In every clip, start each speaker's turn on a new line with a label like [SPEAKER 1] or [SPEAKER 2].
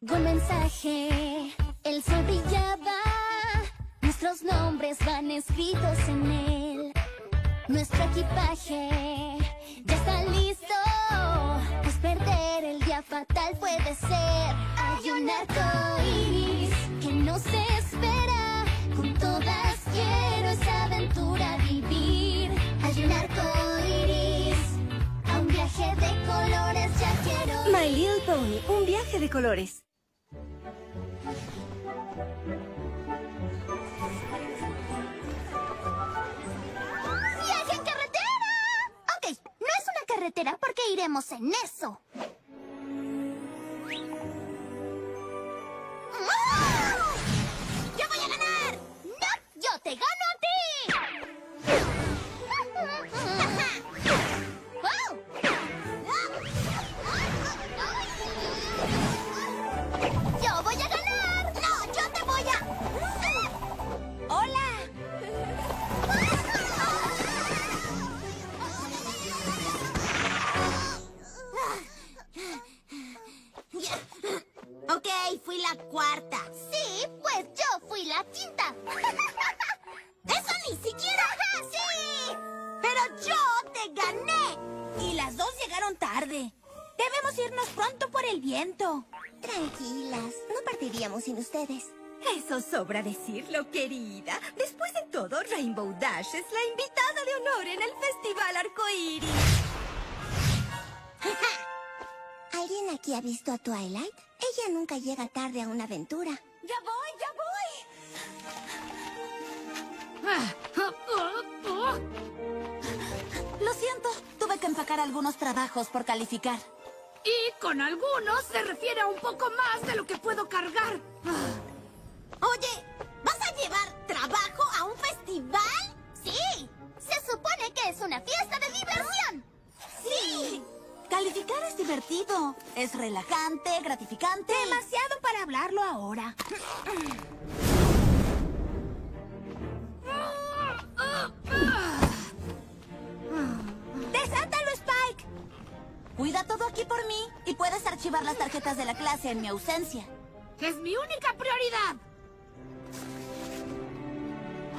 [SPEAKER 1] Con mensaje, el sol brillaba. Nuestros nombres van escritos en él. Nuestro equipaje ya está listo. Pues perder el día fatal puede ser. Hay un arco iris que nos espera. Con todas quiero esa aventura vivir. De colores ya quiero.
[SPEAKER 2] My Little Pony, un viaje de colores.
[SPEAKER 1] ¡Viaje en carretera! Ok, no es una carretera porque iremos en eso. ¡Yo voy a ganar! ¡No! ¡Yo te gano a ti!
[SPEAKER 3] Ok, fui la cuarta.
[SPEAKER 1] Sí, pues yo fui la quinta.
[SPEAKER 3] ¡Eso ni siquiera!
[SPEAKER 1] ¡Sí!
[SPEAKER 3] ¡Pero yo te gané! Y las dos llegaron tarde. Debemos irnos pronto por el viento.
[SPEAKER 1] Tranquilas, no partiríamos sin ustedes.
[SPEAKER 2] Eso sobra decirlo, querida. Después de todo, Rainbow Dash es la invitada de honor en el Festival Arcoíris.
[SPEAKER 1] ¿Alguien aquí ha visto a Twilight? Ella nunca llega tarde a una aventura.
[SPEAKER 3] ¡Ya voy, ya voy! Lo siento, tuve que empacar algunos trabajos por calificar.
[SPEAKER 4] Y con algunos se refiere a un poco más de lo que puedo cargar.
[SPEAKER 3] Oye, ¿vas a llevar trabajo a un festival?
[SPEAKER 1] ¡Sí! Se supone que es una fiesta de diversión.
[SPEAKER 3] ¡Sí! Calificar es divertido. Es relajante, gratificante. Demasiado para hablarlo ahora. ¡Desátalo, Spike! Cuida todo aquí por mí y puedes archivar las tarjetas de la clase en mi ausencia.
[SPEAKER 4] Es mi única prioridad.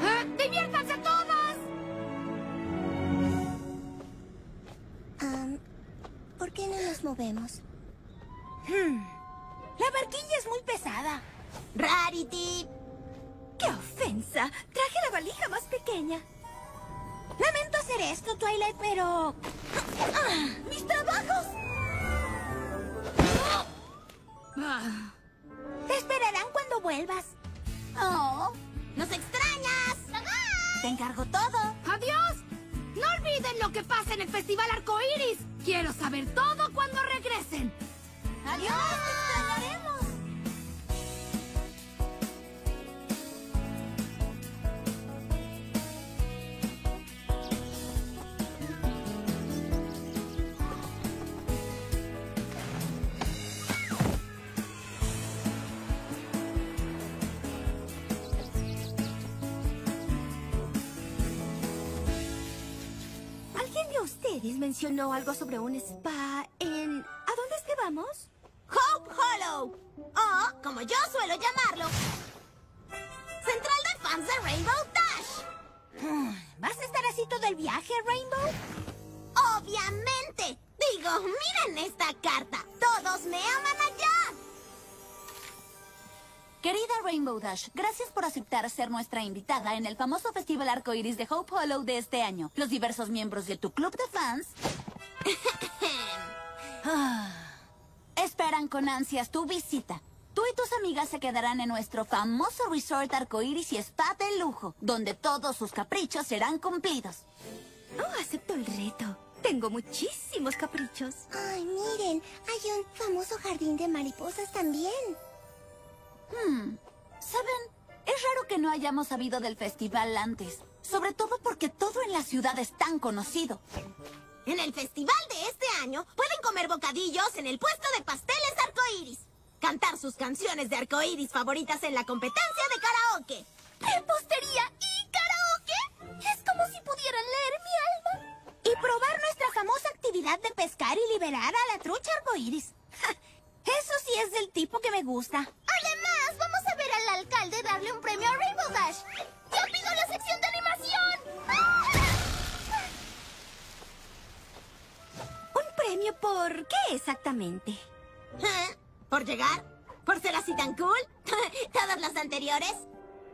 [SPEAKER 4] ¡Eh, ¡Diviértanse todas!
[SPEAKER 1] ¿Por qué no nos movemos?
[SPEAKER 3] La barquilla es muy pesada. Rarity.
[SPEAKER 2] ¡Qué ofensa! Traje la valija más pequeña.
[SPEAKER 3] Lamento hacer esto, Twilight, pero... ¡Ah! ¡Mis trabajos!
[SPEAKER 4] Ah,
[SPEAKER 3] Te esperarán cuando vuelvas. Oh, nos extrañas. Te encargo todo.
[SPEAKER 4] ¡Adiós! No olviden lo que pasa en el Festival Arcoíris. Quiero saber todo cuando regresen.
[SPEAKER 3] Adiós.
[SPEAKER 2] Ustedes mencionó algo sobre un spa en... ¿A dónde es que vamos?
[SPEAKER 3] Hope Hollow. O, como yo suelo llamarlo, Central de Fans de Rainbow Dash. ¿Vas a estar así todo el viaje, Rainbow? Obviamente. Digo, miren esta carta. Todos me aman allá. Querida Rainbow Dash, gracias por aceptar ser nuestra invitada en el famoso Festival Arcoiris de Hope Hollow de este año. Los diversos miembros de tu club de fans esperan con ansias tu visita. Tú y tus amigas se quedarán en nuestro famoso resort arcoíris y spa de lujo, donde todos sus caprichos serán cumplidos.
[SPEAKER 2] Oh, acepto el reto. Tengo muchísimos caprichos.
[SPEAKER 1] Ay, miren, hay un famoso jardín de mariposas también.
[SPEAKER 3] Hmm, ¿Saben? Es raro que no hayamos sabido del festival antes. Sobre todo porque todo en la ciudad es tan conocido. En el festival de este año pueden comer bocadillos en el puesto de pasteles arcoíris. Cantar sus canciones de arcoíris favoritas en la competencia de karaoke.
[SPEAKER 1] ¡Repostería y karaoke! Es como si pudieran leer mi alma.
[SPEAKER 3] Y probar nuestra famosa actividad de pescar y liberar a la trucha arcoíris. Eso sí es del tipo que me gusta.
[SPEAKER 1] Además, vamos a ver al alcalde darle un premio a Rainbow Dash. ¡Ya pido la sección de animación!
[SPEAKER 5] ¿Un premio por qué exactamente?
[SPEAKER 3] ¿Eh? ¿Por llegar? ¿Por ser así tan cool? ¿Todas las anteriores?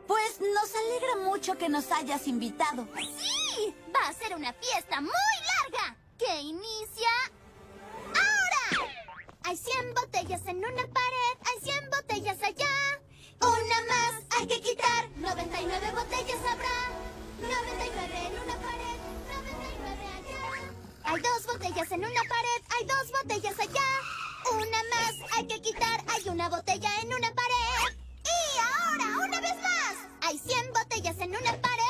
[SPEAKER 3] Pues nos alegra mucho que nos hayas invitado.
[SPEAKER 1] ¡Sí! Va a ser una fiesta muy larga que inicia. Hay 100 botellas en una pared, hay 100 botellas allá. Una más hay que quitar, 99 botellas habrá. 99 en una pared, 99 allá. Hay dos botellas en una pared, hay dos botellas allá. Una más hay que quitar, hay una botella en una pared. Y ahora, una vez más, hay 100 botellas en una pared.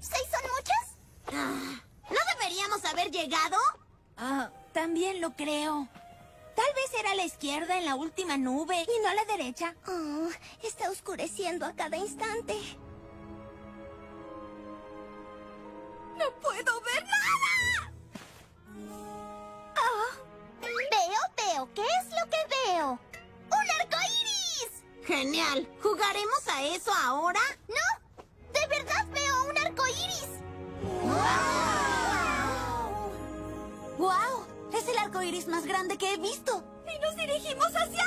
[SPEAKER 1] ¿Seis son muchas?
[SPEAKER 3] ¿No deberíamos haber llegado?
[SPEAKER 5] Ah, también lo creo. Tal vez era a la izquierda en la última nube y no a la derecha.
[SPEAKER 1] Oh, está oscureciendo a cada instante.
[SPEAKER 5] ¡No puedo ver nada!
[SPEAKER 1] Veo, veo. ¿Qué es lo que veo? ¡Un arco iris!
[SPEAKER 3] Genial. ¿Jugaremos a eso ahora?
[SPEAKER 1] ¡No! ¡De verdad veo un arco iris!
[SPEAKER 3] ¡Guau! Es el arco iris más grande que he visto.
[SPEAKER 5] ¡Y nos dirigimos hacia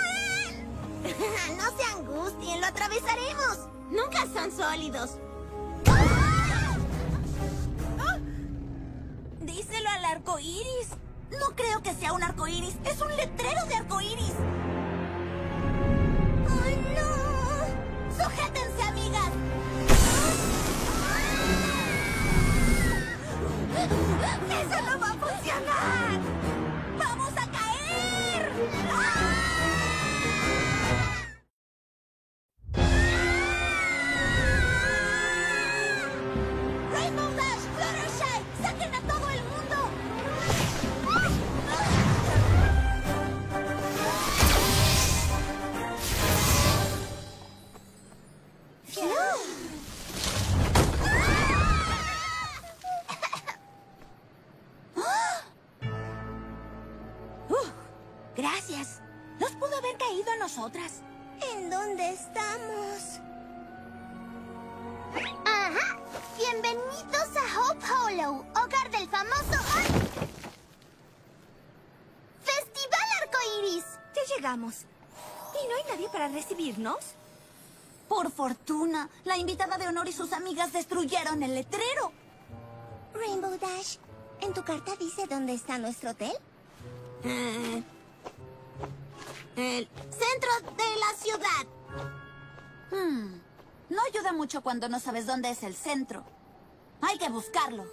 [SPEAKER 5] él!
[SPEAKER 3] no se angustien, lo atravesaremos. Nunca son sólidos.
[SPEAKER 5] Díselo al arco iris.
[SPEAKER 3] No creo que sea un arco iris. Es un letrero de arco iris.
[SPEAKER 1] ¡Ay, no!
[SPEAKER 3] ¡Sujétense, amigas!
[SPEAKER 5] ¡Eso no va a funcionar! Ah! Nos pudo haber caído a nosotras.
[SPEAKER 1] ¿En dónde estamos? ¡Ajá! Bienvenidos a Hope Hollow, hogar del famoso... ¡Ay! Festival Arcoiris.
[SPEAKER 5] Ya llegamos. ¿Y no hay nadie para recibirnos?
[SPEAKER 3] Por fortuna, la invitada de honor y sus amigas destruyeron el letrero.
[SPEAKER 1] Rainbow Dash, ¿en tu carta dice dónde está nuestro hotel?
[SPEAKER 3] Eh, el centro de la ciudad. Hmm, No ayuda mucho cuando no sabes dónde es el centro. Hay que buscarlo.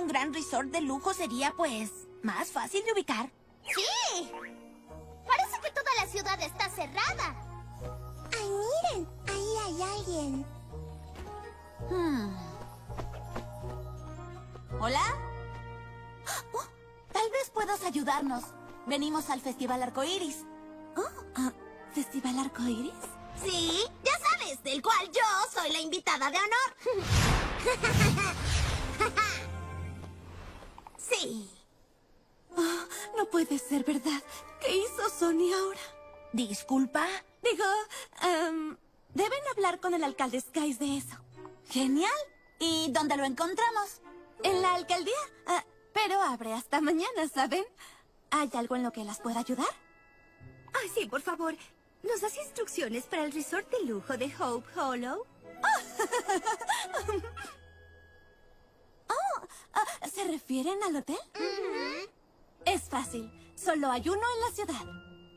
[SPEAKER 5] Un gran resort de lujo sería, pues, más fácil de ubicar.
[SPEAKER 1] ¡Sí! Parece que toda la ciudad está cerrada. ¡Ay, miren! Ahí hay alguien.
[SPEAKER 3] Hmm. ¿Hola? Oh, tal vez puedas ayudarnos. Venimos al Festival Arcoíris.
[SPEAKER 5] Oh, ah, ¿Festival Arcoiris?
[SPEAKER 3] Sí, ya sabes, del cual yo soy la invitada de honor. sí.
[SPEAKER 5] Oh, no puede ser verdad. ¿Qué hizo Sony ahora? Disculpa. Digo, em, deben hablar con el alcalde Skies de eso.
[SPEAKER 3] Genial. ¿Y dónde lo encontramos?
[SPEAKER 5] En la alcaldía. Ah, pero abre hasta mañana, ¿saben? ¿Hay algo en lo que las pueda ayudar? Ah, sí, por favor. ¿Nos das instrucciones para el resort de lujo de Hope Hollow? ah, ¿se refieren al hotel? Es fácil. Solo hay uno en la ciudad.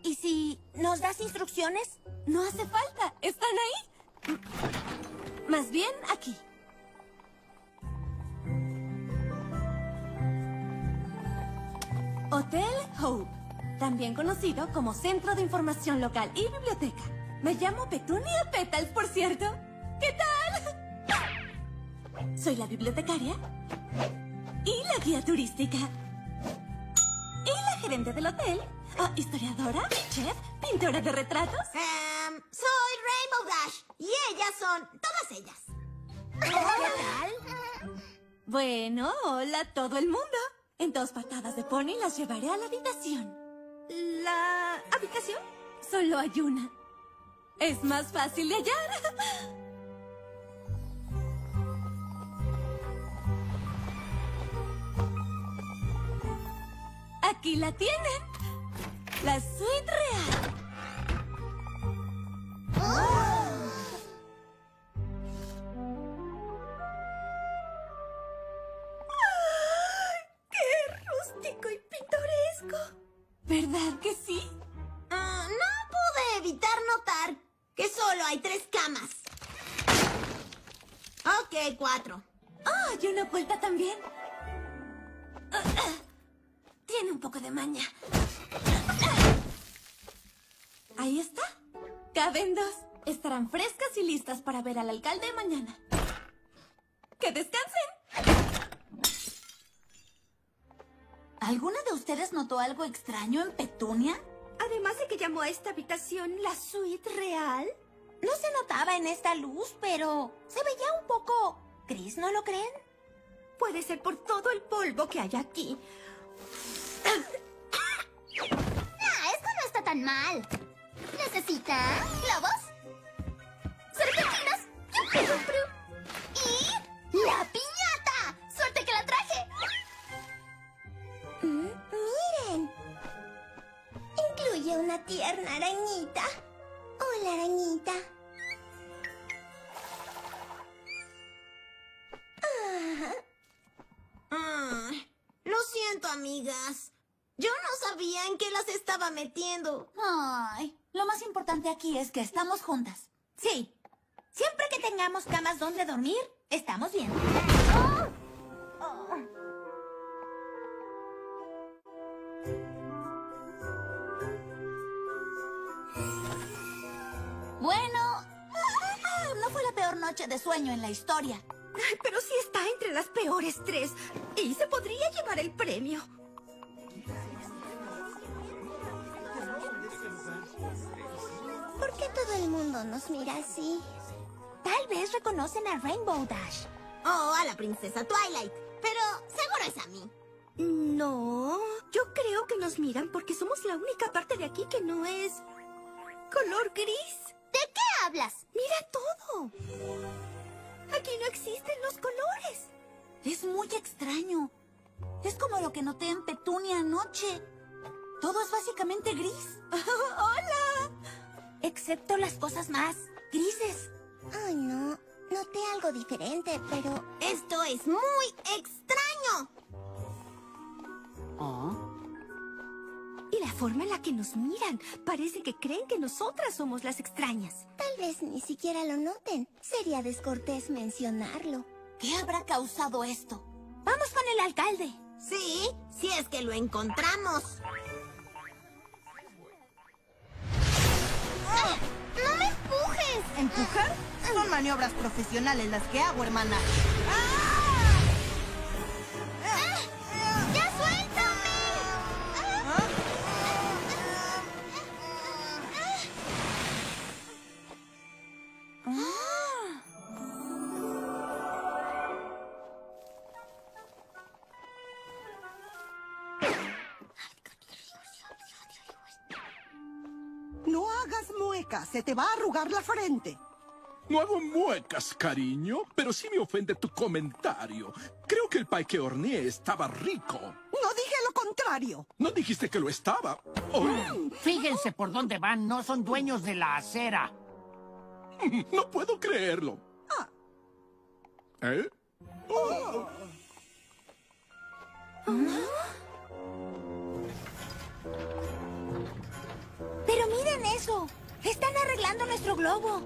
[SPEAKER 5] ¿Y si nos das instrucciones? No hace falta. ¿Están ahí? Más bien aquí. Hotel Hope, también conocido como Centro de Información Local y Biblioteca. Me llamo Petunia Petals, por cierto. ¿Qué tal? Soy la bibliotecaria y la guía turística. Y la gerente del hotel. Ah, historiadora, chef, pintora de retratos.
[SPEAKER 3] Em, soy Rainbow Dash y ellas son todas ellas.
[SPEAKER 5] Bueno, hola a todo el mundo. En dos patadas de pony las llevaré a la habitación. ¿La habitación? Solo hay una. Es más fácil de hallar. Aquí la tienen. La suite real. ¡Qué rústico y pintoresco! ¿Verdad que sí?
[SPEAKER 3] Ah, no pude evitar notar que solo hay tres camas. Ok, cuatro.
[SPEAKER 5] ¡Ah! y una puerta también. Ah. Tiene un poco de maña. Ahí está. Caben dos. Estarán frescas y listas para ver al alcalde mañana. ¡Que descansen!
[SPEAKER 3] ¿Alguna de ustedes notó algo extraño en Petunia?
[SPEAKER 5] Además de que llamó a esta habitación la suite real.
[SPEAKER 3] No se notaba en esta luz, pero se veía un poco gris, ¿no lo creen?
[SPEAKER 5] Puede ser por todo el polvo que hay aquí.
[SPEAKER 1] Ah, esto no está tan mal. ¿Necesita globos? ¿Serpentinas? ¡Y la piñata! ¡Suerte que la traje! Mm, miren. Incluye una tierna arañita. Hola, arañita.
[SPEAKER 3] Ah, lo siento, amigas. Yo no sabía en qué las estaba metiendo. Ay, lo más importante aquí es que estamos juntas. Sí. Siempre que tengamos camas donde dormir, estamos bien. Bueno, no fue la peor noche de sueño en la historia.
[SPEAKER 5] Pero sí está entre las peores tres. Y se podría llevar el premio.
[SPEAKER 1] ¿Por qué todo el mundo nos mira así? Tal vez reconocen a Rainbow Dash.
[SPEAKER 3] Oh, a la princesa Twilight. Pero seguro es a mí.
[SPEAKER 5] No, yo creo que nos miran porque somos la única parte de aquí que no es color gris.
[SPEAKER 1] ¿De qué hablas?
[SPEAKER 5] Mira todo. Aquí no existen los colores.
[SPEAKER 3] Es muy extraño. Es como lo que noté en Petunia anoche. Todo es básicamente gris.
[SPEAKER 5] ¡Hola!
[SPEAKER 3] Excepto las cosas más grises.
[SPEAKER 1] Ay, no. Noté algo diferente, pero...
[SPEAKER 3] Esto es muy extraño.
[SPEAKER 5] Y la forma en la que nos miran. Parece que creen que nosotras somos las extrañas.
[SPEAKER 1] Tal vez ni siquiera lo noten. Sería descortés mencionarlo.
[SPEAKER 3] ¿Qué habrá causado esto?
[SPEAKER 5] Vamos con el alcalde.
[SPEAKER 3] Sí, si es que lo encontramos.
[SPEAKER 1] ¡Ah! ¡No me empujes!
[SPEAKER 6] ¿Empujar? Son maniobras profesionales las que hago, hermana.
[SPEAKER 1] ¡Ah!
[SPEAKER 6] Se te va a arrugar la frente.
[SPEAKER 7] No hago muecas, cariño, pero sí me ofende tu comentario. Creo que el pay que horneé estaba rico.
[SPEAKER 6] No dije lo contrario.
[SPEAKER 7] ¿No dijiste que lo estaba? Oh,
[SPEAKER 8] Fíjense por dónde van, no son dueños de la acera.
[SPEAKER 7] no puedo creerlo.
[SPEAKER 6] Ah.
[SPEAKER 7] ¿Eh? Oh,
[SPEAKER 3] Pero miren eso. Están arreglando nuestro globo.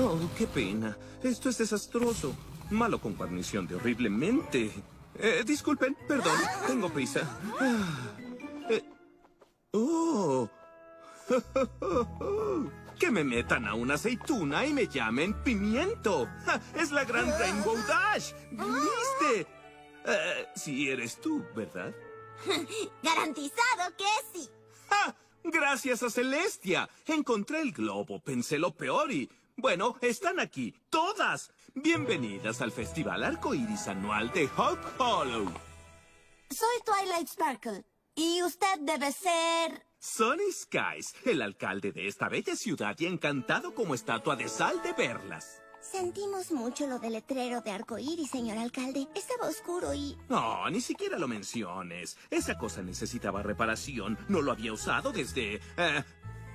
[SPEAKER 9] Oh, qué pena. Esto es desastroso. Malo con guarnición de horriblemente. Eh, disculpen, perdón, tengo prisa. Ah, eh, Oh. que me metan a una aceituna y me llamen pimiento. Ja, Es la gran Rainbow Dash. ¿Viste? Eh, sí, eres tú, ¿verdad?
[SPEAKER 3] Garantizado que sí.
[SPEAKER 9] ¡Ah! Gracias a Celestia. Encontré el globo, pensé lo peor y... Bueno, están aquí, todas. Bienvenidas al Festival Arcoíris Anual de Hope Hollow.
[SPEAKER 3] Soy Twilight Sparkle. Y usted debe ser...
[SPEAKER 9] Sonny Skies, el alcalde de esta bella ciudad y encantado como estatua de sal de verlas.
[SPEAKER 1] Sentimos mucho lo del letrero de arcoíris, señor alcalde. Estaba oscuro y...
[SPEAKER 9] No, ni siquiera lo menciones. Esa cosa necesitaba reparación. No lo había usado desde... eh,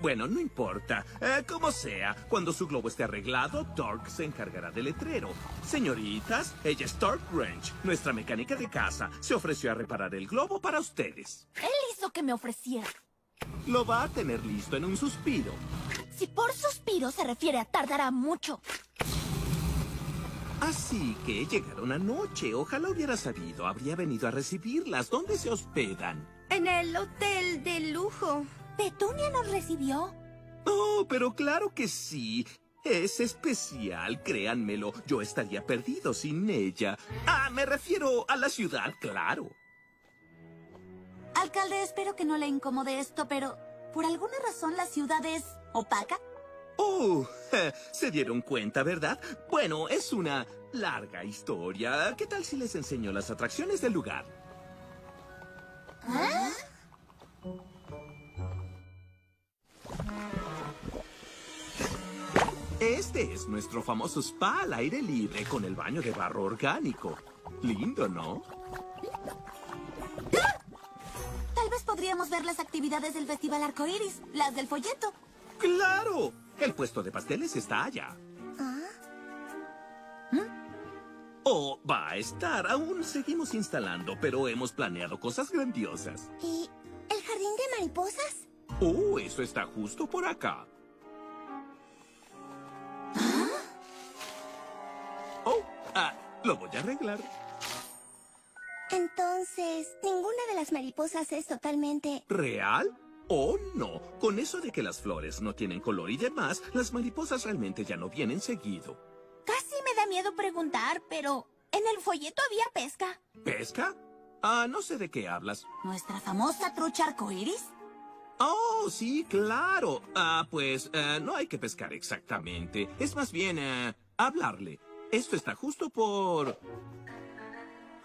[SPEAKER 9] bueno, no importa. Eh, como sea, cuando su globo esté arreglado, Torque se encargará del letrero. Señoritas, ella es Torque Wrench, nuestra mecánica de casa. Se ofreció a reparar el globo para ustedes.
[SPEAKER 5] Él hizo que me ofreciera.
[SPEAKER 9] Lo va a tener listo en un suspiro.
[SPEAKER 5] Si por suspiro se refiere a tardará mucho.
[SPEAKER 9] Así que llegaron anoche. Ojalá hubiera sabido. Habría venido a recibirlas. ¿Dónde se hospedan?
[SPEAKER 10] En el hotel de lujo.
[SPEAKER 5] ¿Petunia nos recibió?
[SPEAKER 9] Oh, pero claro que sí. Es especial, créanmelo. Yo estaría perdido sin ella. Ah, me refiero a la ciudad, claro.
[SPEAKER 3] Alcalde, espero que no le incomode esto, pero... ¿Por alguna razón la ciudad es opaca?
[SPEAKER 9] Oh, se dieron cuenta, ¿verdad? Bueno, es una larga historia. ¿Qué tal si les enseño las atracciones del lugar? Este es nuestro famoso spa al aire libre con el baño de barro orgánico. Lindo, ¿no?
[SPEAKER 3] Tal vez podríamos ver las actividades del Festival Arcoíris, las del folleto.
[SPEAKER 9] ¡Claro! El puesto de pasteles está allá. O va a estar. Aún seguimos instalando, pero hemos planeado cosas grandiosas.
[SPEAKER 1] ¿Y el jardín de mariposas?
[SPEAKER 9] Oh, eso está justo por acá. Oh, ah, lo voy a arreglar.
[SPEAKER 1] Entonces, ninguna de las mariposas es totalmente...
[SPEAKER 9] ¿Real? Oh, no. Con eso de que las flores no tienen color y demás, las mariposas realmente ya no vienen seguido.
[SPEAKER 5] Casi me da miedo preguntar, pero en el folleto había pesca.
[SPEAKER 9] ¿Pesca? Ah, no sé de qué hablas.
[SPEAKER 3] ¿Nuestra famosa trucha arcoíris?
[SPEAKER 9] Oh, sí, claro. Ah, pues eh, no hay que pescar exactamente. Es más bien eh, hablarle. Esto está justo por...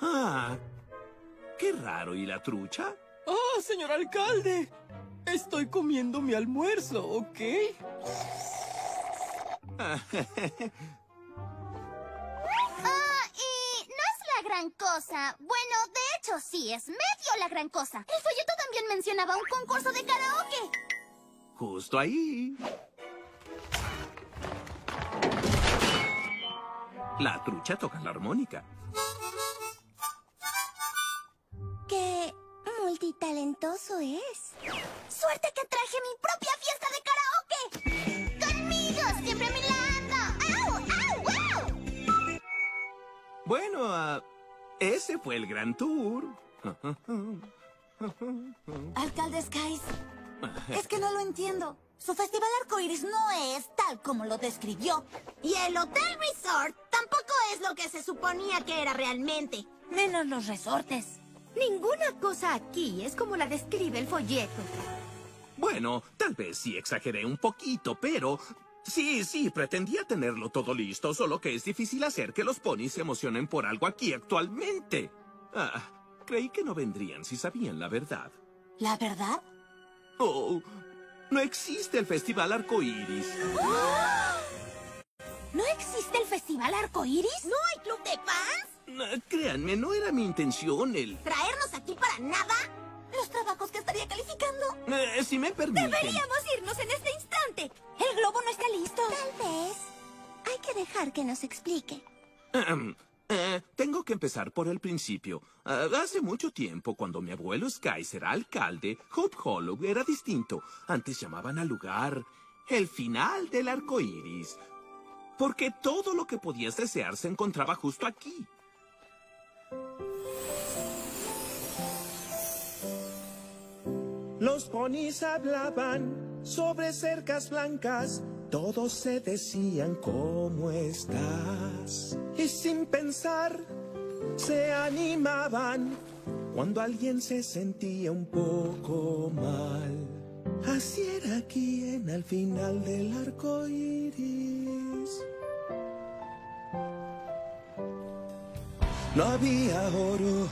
[SPEAKER 9] Ah, qué raro. ¿Y la trucha?
[SPEAKER 11] ¡Oh, señor alcalde! Estoy comiendo mi almuerzo, ¿ok?
[SPEAKER 1] Ah, y no es la gran cosa. Bueno, de hecho sí, es medio la gran cosa. El folleto también mencionaba un concurso de karaoke.
[SPEAKER 9] Justo ahí. La trucha toca la armónica.
[SPEAKER 1] Qué multitalentoso es.
[SPEAKER 5] ¡Suerte que traje mi propia fiesta de karaoke!
[SPEAKER 1] ¡Conmigo! ¡Siempre a mi lado! ¡Au! ¡Au! ¡Au!
[SPEAKER 9] Bueno, ah, ese fue el gran tour.
[SPEAKER 3] Alcalde Skies, es que no lo entiendo. Su festival arcoíris no es tal como lo describió.
[SPEAKER 10] Y el Hotel Resort tampoco es lo que se suponía que era realmente.
[SPEAKER 5] Menos los resortes.
[SPEAKER 10] Ninguna cosa aquí es como la describe el folleto.
[SPEAKER 9] Bueno, tal vez sí exageré un poquito, pero... Sí, sí, pretendía tenerlo todo listo, solo que es difícil hacer que los ponis se emocionen por algo aquí actualmente. Ah, creí que no vendrían si sabían la verdad.
[SPEAKER 3] ¿La verdad?
[SPEAKER 9] Oh, no existe el Festival Arcoíris.
[SPEAKER 5] ¿No existe el festival arcoíris?
[SPEAKER 10] ¿No hay club de fans?
[SPEAKER 9] Créanme, no era mi intención el...
[SPEAKER 10] ¿Traernos aquí para nada?
[SPEAKER 3] Los trabajos que estaría calificando.
[SPEAKER 9] Eh, si me permiten...
[SPEAKER 5] Deberíamos irnos en este instante. El globo no está listo.
[SPEAKER 1] Tal vez hay que dejar que nos explique.
[SPEAKER 9] Eh, tengo que empezar por el principio. Ah, hace mucho tiempo, cuando mi abuelo Skies era alcalde, Hope Hollow era distinto. Antes llamaban al lugar el final del arco iris. Porque todo lo que podías desear se encontraba justo aquí.
[SPEAKER 12] Los ponis hablaban sobre cercas blancas, todos se decían cómo estás. Y sin pensar, se animaban cuando alguien se sentía un poco mal. Así era aquí en al final del arco iris. No había oro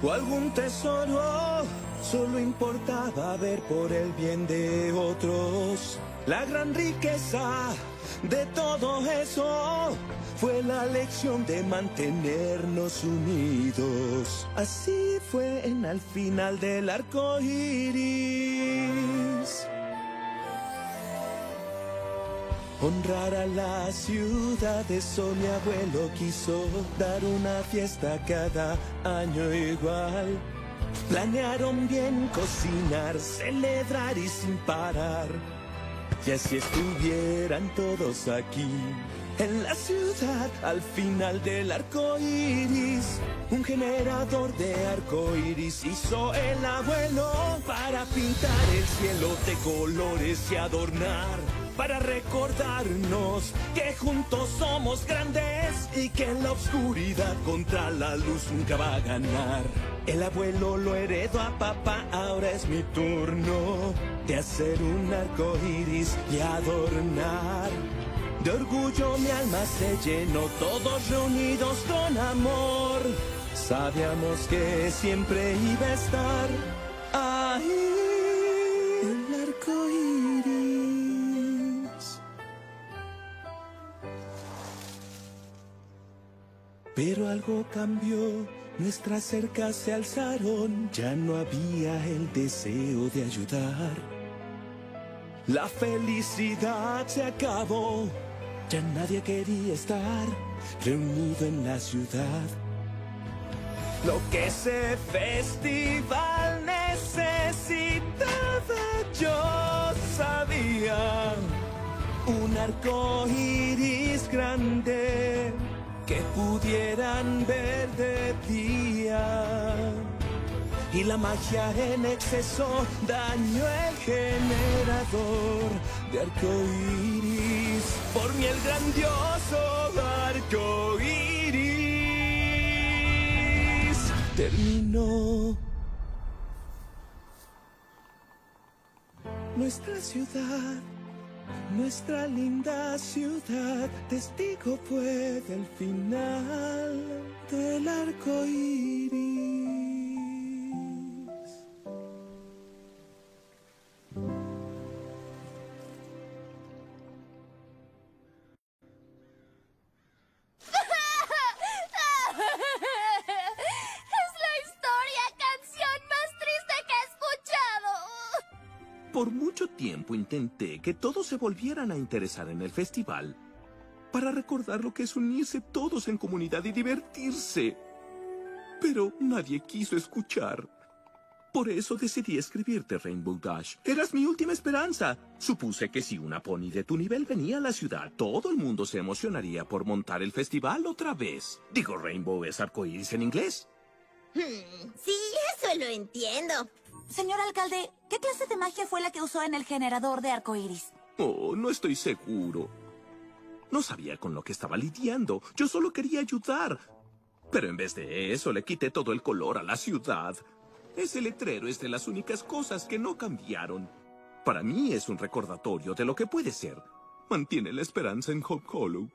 [SPEAKER 12] o algún tesoro, solo importaba ver por el bien de otros. La gran riqueza de todo eso fue la lección de mantenernos unidos. Así fue en al final del arco iris. Honrar a la ciudad, eso mi abuelo quiso dar una fiesta cada año igual. Planearon bien cocinar, celebrar y sin parar. Y así estuvieran todos aquí. En la ciudad, al final del arco iris, un generador de arco iris hizo el abuelo para pintar el cielo de colores y adornar para recordarnos que juntos somos grandes y que en la oscuridad contra la luz nunca va a ganar. El abuelo lo heredó a papá, ahora es mi turno de hacer un arco iris y adornar. De orgullo mi alma se llenó, todos reunidos con amor. Sabíamos que siempre iba a estar ahí Pero algo cambió, nuestras cercas se alzaron, ya no había el deseo de ayudar. La felicidad se acabó, ya nadie quería estar reunido en la ciudad. Lo que ese festival necesitaba yo sabía. Un arco iris grande que pudieran ver de día. Y la magia en exceso dañó el generador de arco iris. Por mí el grandioso arco iris terminó. Nuestra ciudad, nuestra linda ciudad, testigo fue del final del arco iris.
[SPEAKER 9] Intenté que todos se volvieran a interesar en el festival. Para recordar lo que es unirse todos en comunidad y divertirse. Pero nadie quiso escuchar. Por eso decidí escribirte, Rainbow Dash. Eras mi última esperanza. Supuse que si una pony de tu nivel venía a la ciudad, todo el mundo se emocionaría por montar el festival otra vez. Digo, Rainbow es arcoíris en inglés.
[SPEAKER 3] Hmm, sí, eso lo entiendo.
[SPEAKER 5] Señor alcalde, ¿qué clase de magia fue la que usó en el generador de arcoíris?
[SPEAKER 9] Oh, no estoy seguro. No sabía con lo que estaba lidiando. Yo solo quería ayudar. Pero en vez de eso, le quité todo el color a la ciudad. Ese letrero es de las únicas cosas que no cambiaron. Para mí es un recordatorio de lo que puede ser. Mantiene la esperanza en Hope Hollow.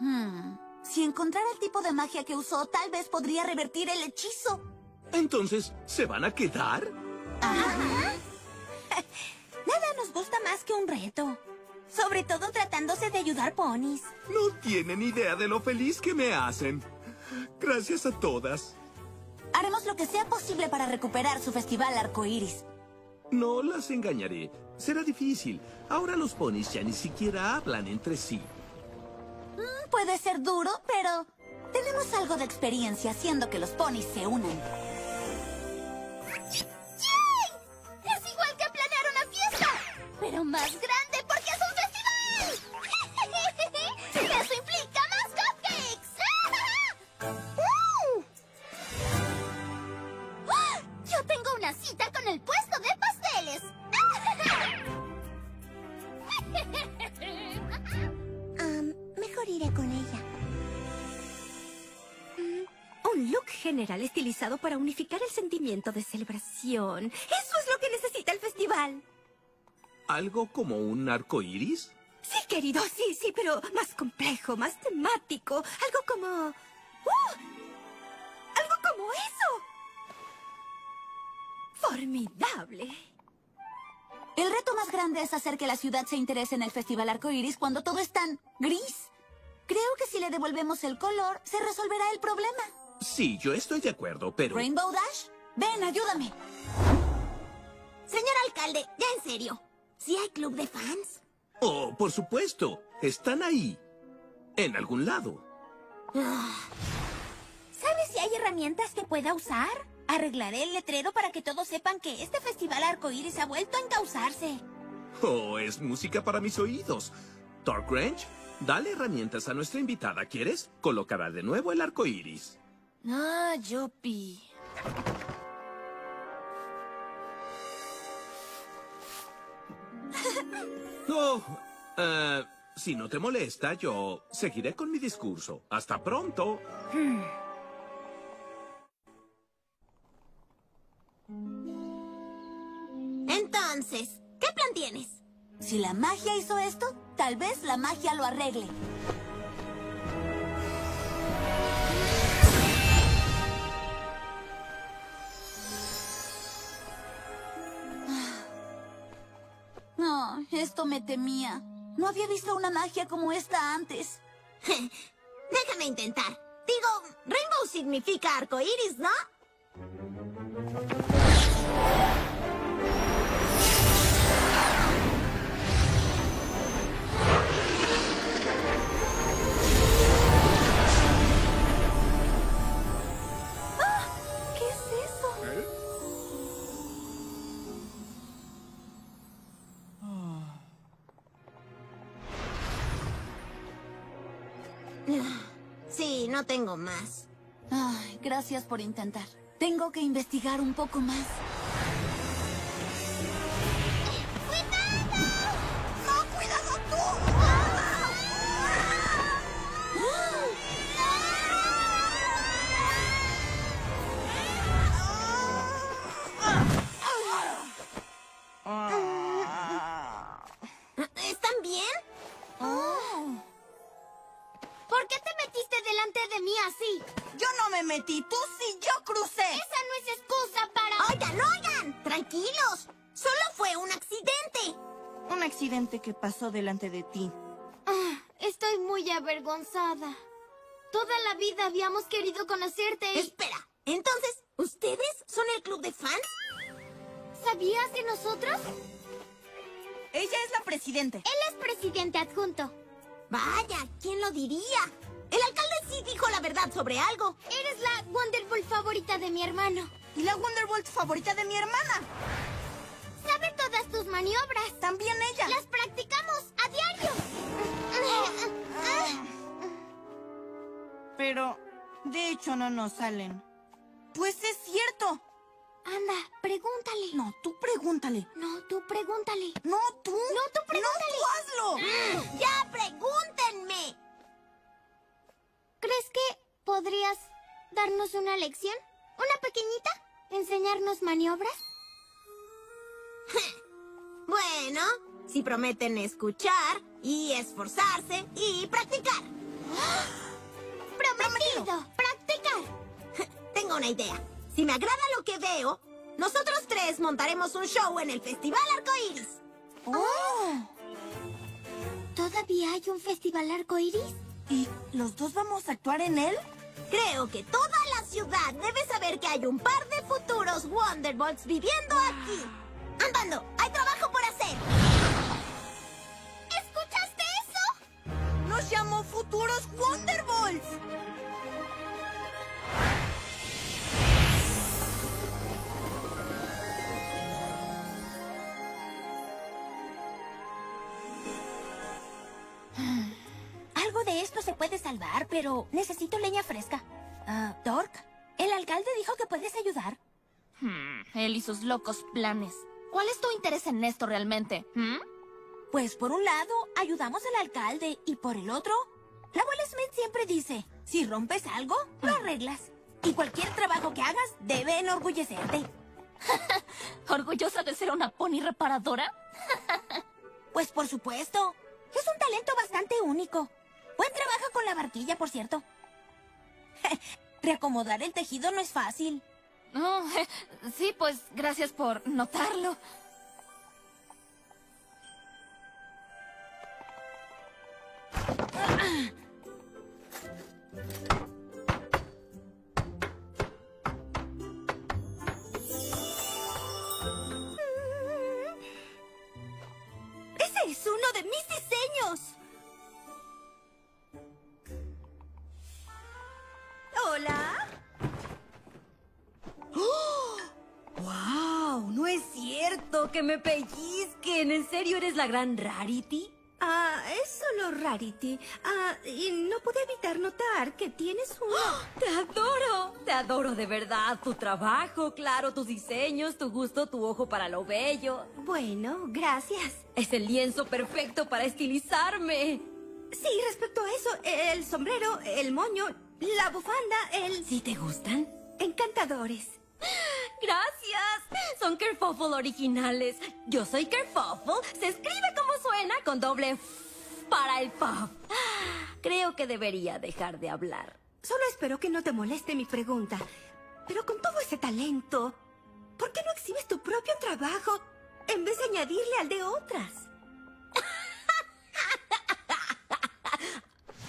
[SPEAKER 5] Hmm. Si encontrara el tipo de magia que usó, tal vez podría revertir el hechizo.
[SPEAKER 9] Entonces, ¿se van a quedar?
[SPEAKER 3] Nada nos gusta más que un reto. Sobre todo tratándose de ayudar ponis.
[SPEAKER 9] No tienen idea de lo feliz que me hacen. Gracias a todas.
[SPEAKER 5] Haremos lo que sea posible para recuperar su festival arcoíris.
[SPEAKER 9] No las engañaré. Será difícil. Ahora los ponis ya ni siquiera hablan entre sí.
[SPEAKER 5] Mm, puede ser duro, pero tenemos algo de experiencia haciendo que los ponis se unan.
[SPEAKER 1] más grande porque es un festival. ¡Eso implica más cupcakes! ¡Uh! Yo tengo una cita con el puesto de pasteles.
[SPEAKER 4] Mejor iré con ella.
[SPEAKER 2] Mm, un look general estilizado para unificar el sentimiento de celebración. Eso es lo que
[SPEAKER 9] ¿Algo como un arco iris?
[SPEAKER 2] Sí, querido, sí, sí, pero más complejo, más temático. Algo como... ¡Uh! ¡Algo como eso! ¡Formidable!
[SPEAKER 3] El reto más grande es hacer que la ciudad se interese en el Festival Arcoíris cuando todo es tan gris. Creo que si le devolvemos el color, se resolverá el problema.
[SPEAKER 9] Sí, yo estoy de acuerdo, pero...
[SPEAKER 3] Rainbow Dash, ven, ayúdame. Señor alcalde, ya en serio. ¿Sí hay club de fans?
[SPEAKER 9] Oh, por supuesto. Están ahí. En algún lado.
[SPEAKER 5] ¿Sabes si hay herramientas que pueda usar? Arreglaré el letrero para que todos sepan que este festival arcoíris ha vuelto a encauzarse.
[SPEAKER 9] Oh, es música para mis oídos. Dark Range, dale herramientas a nuestra invitada, ¿quieres? Colocará de nuevo el arco iris.
[SPEAKER 5] Ah, Yopi.
[SPEAKER 9] Oh, eh, si no te molesta, yo seguiré con mi discurso. Hasta pronto.
[SPEAKER 3] Entonces, ¿qué plan tienes?
[SPEAKER 5] Si la magia hizo esto, tal vez la magia lo arregle.
[SPEAKER 3] Esto me temía. No había visto una magia como esta antes.
[SPEAKER 13] Déjame intentar. Digo, Rainbow significa arco iris, ¿no? Tengo más.
[SPEAKER 3] Ay, gracias por intentar. Tengo que investigar un poco más.
[SPEAKER 6] Metí, tú sí, yo crucé.
[SPEAKER 1] Esa no es excusa para...
[SPEAKER 13] Oigan, oigan, tranquilos. Solo fue un accidente.
[SPEAKER 6] Un accidente que pasó delante de ti.
[SPEAKER 1] Ah, estoy muy avergonzada. Toda la vida habíamos querido conocerte y...
[SPEAKER 13] Espera, entonces, ¿ustedes son el club de fans?
[SPEAKER 1] ¿Sabías de nosotros?
[SPEAKER 6] Ella es la presidente.
[SPEAKER 1] Él es presidente adjunto.
[SPEAKER 13] Vaya, ¿quién lo diría? El alcalde sí dijo la verdad sobre algo.
[SPEAKER 1] Eres la Wonderful favorita de mi hermano.
[SPEAKER 6] Y la Wonderbolt favorita de mi hermana.
[SPEAKER 1] Sabe todas tus maniobras.
[SPEAKER 6] También ella.
[SPEAKER 1] Las practicamos a diario.
[SPEAKER 6] Pero, de hecho, no nos salen. Pues es cierto.
[SPEAKER 1] Anda, pregúntale.
[SPEAKER 6] No, tú pregúntale.
[SPEAKER 1] No, tú pregúntale.
[SPEAKER 6] No, tú.
[SPEAKER 1] No, tú pregúntale.
[SPEAKER 6] No, tú hazlo.
[SPEAKER 13] ¡Ya pregúntenme!
[SPEAKER 1] ¿Crees que podrías darnos una lección? ¿Una pequeñita? ¿Enseñarnos maniobras?
[SPEAKER 13] Bueno, si prometen escuchar y esforzarse y practicar.
[SPEAKER 1] ¡Prometido! ¡Practicar!
[SPEAKER 13] Tengo una idea. Si me agrada lo que veo, nosotros tres montaremos un show en el Festival Arcoíris.
[SPEAKER 6] Oh.
[SPEAKER 1] ¿Todavía hay un festival arcoíris?
[SPEAKER 6] ¿Y los dos vamos a actuar en él?
[SPEAKER 13] Creo que toda la ciudad debe saber que hay un par de futuros Wonderbolts viviendo aquí. Andando, hay trabajo por hacer.
[SPEAKER 1] ¿Escuchaste eso?
[SPEAKER 6] Nos llamó Futuros Wonderbolts.
[SPEAKER 5] Puede salvar, pero necesito leña fresca. Ah, Dork, el alcalde dijo que puedes ayudar.
[SPEAKER 14] Hmm, él y sus locos planes. ¿Cuál es tu interés en esto realmente? hmm?
[SPEAKER 3] Pues por un lado, ayudamos al alcalde y por el otro, la abuela Smith siempre dice, si rompes algo, lo arreglas. Y cualquier trabajo que hagas debe enorgullecerte.
[SPEAKER 5] ¿Orgullosa de ser una pony reparadora?
[SPEAKER 3] Pues por supuesto. Es un talento bastante único. Buen trabajo con la barquilla, por cierto. Reacomodar el tejido no es fácil.
[SPEAKER 5] Oh, sí, pues gracias por notarlo.
[SPEAKER 2] ¡Ese es uno de mis diseños!
[SPEAKER 15] Que me pellizquen. ¿En serio eres la gran Rarity?
[SPEAKER 2] Ah, es solo Rarity. Ah, y no pude evitar notar que tienes uno.
[SPEAKER 15] ¡Te adoro! Te adoro de verdad. Tu trabajo, claro, tus diseños, tu gusto, tu ojo para lo bello.
[SPEAKER 2] Bueno, gracias.
[SPEAKER 15] Es el lienzo perfecto para estilizarme.
[SPEAKER 2] Sí, respecto a eso, el sombrero, el moño, la bufanda, el...
[SPEAKER 15] ¿Sí te gustan?
[SPEAKER 2] Encantadores.
[SPEAKER 15] ¡Gracias! Son Kerfuffle originales. Yo soy Kerfuffle. Se escribe como suena con doble F para el pop. Creo que debería dejar de hablar.
[SPEAKER 2] Solo espero que no te moleste mi pregunta. Pero con todo ese talento, ¿por qué no exhibes tu propio trabajo en vez de añadirle al de otras?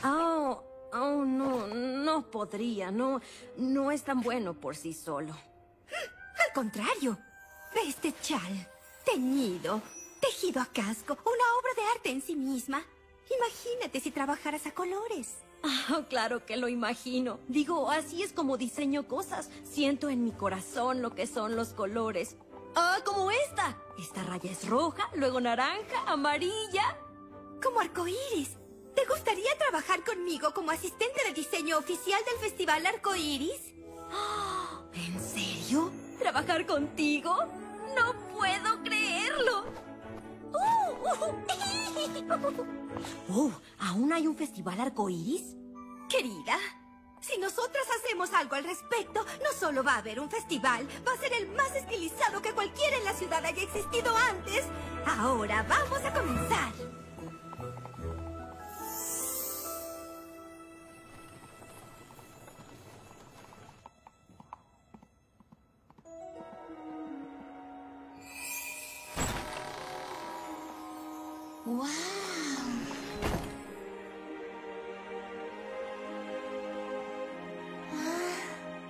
[SPEAKER 15] Oh, oh, no, no podría. No, no es tan bueno por sí solo.
[SPEAKER 2] Al contrario, ve este chal, teñido, tejido a casco, una obra de arte en sí misma. Imagínate si trabajaras a colores.
[SPEAKER 15] Ah, claro que lo imagino. Digo, así es como diseño cosas. Siento en mi corazón lo que son los colores. Ah, como esta. Esta raya es roja, luego naranja, amarilla.
[SPEAKER 2] Como arcoíris. ¿Te gustaría trabajar conmigo como asistente de diseño oficial del Festival Arcoíris?
[SPEAKER 15] ¿En serio? ¿Trabajar contigo? No puedo creerlo. Oh, ¿aún hay un festival arcoíris?
[SPEAKER 2] Querida, si nosotras hacemos algo al respecto, no solo va a haber un festival, va a ser el más estilizado que cualquiera en la ciudad haya existido antes. Ahora vamos a comenzar.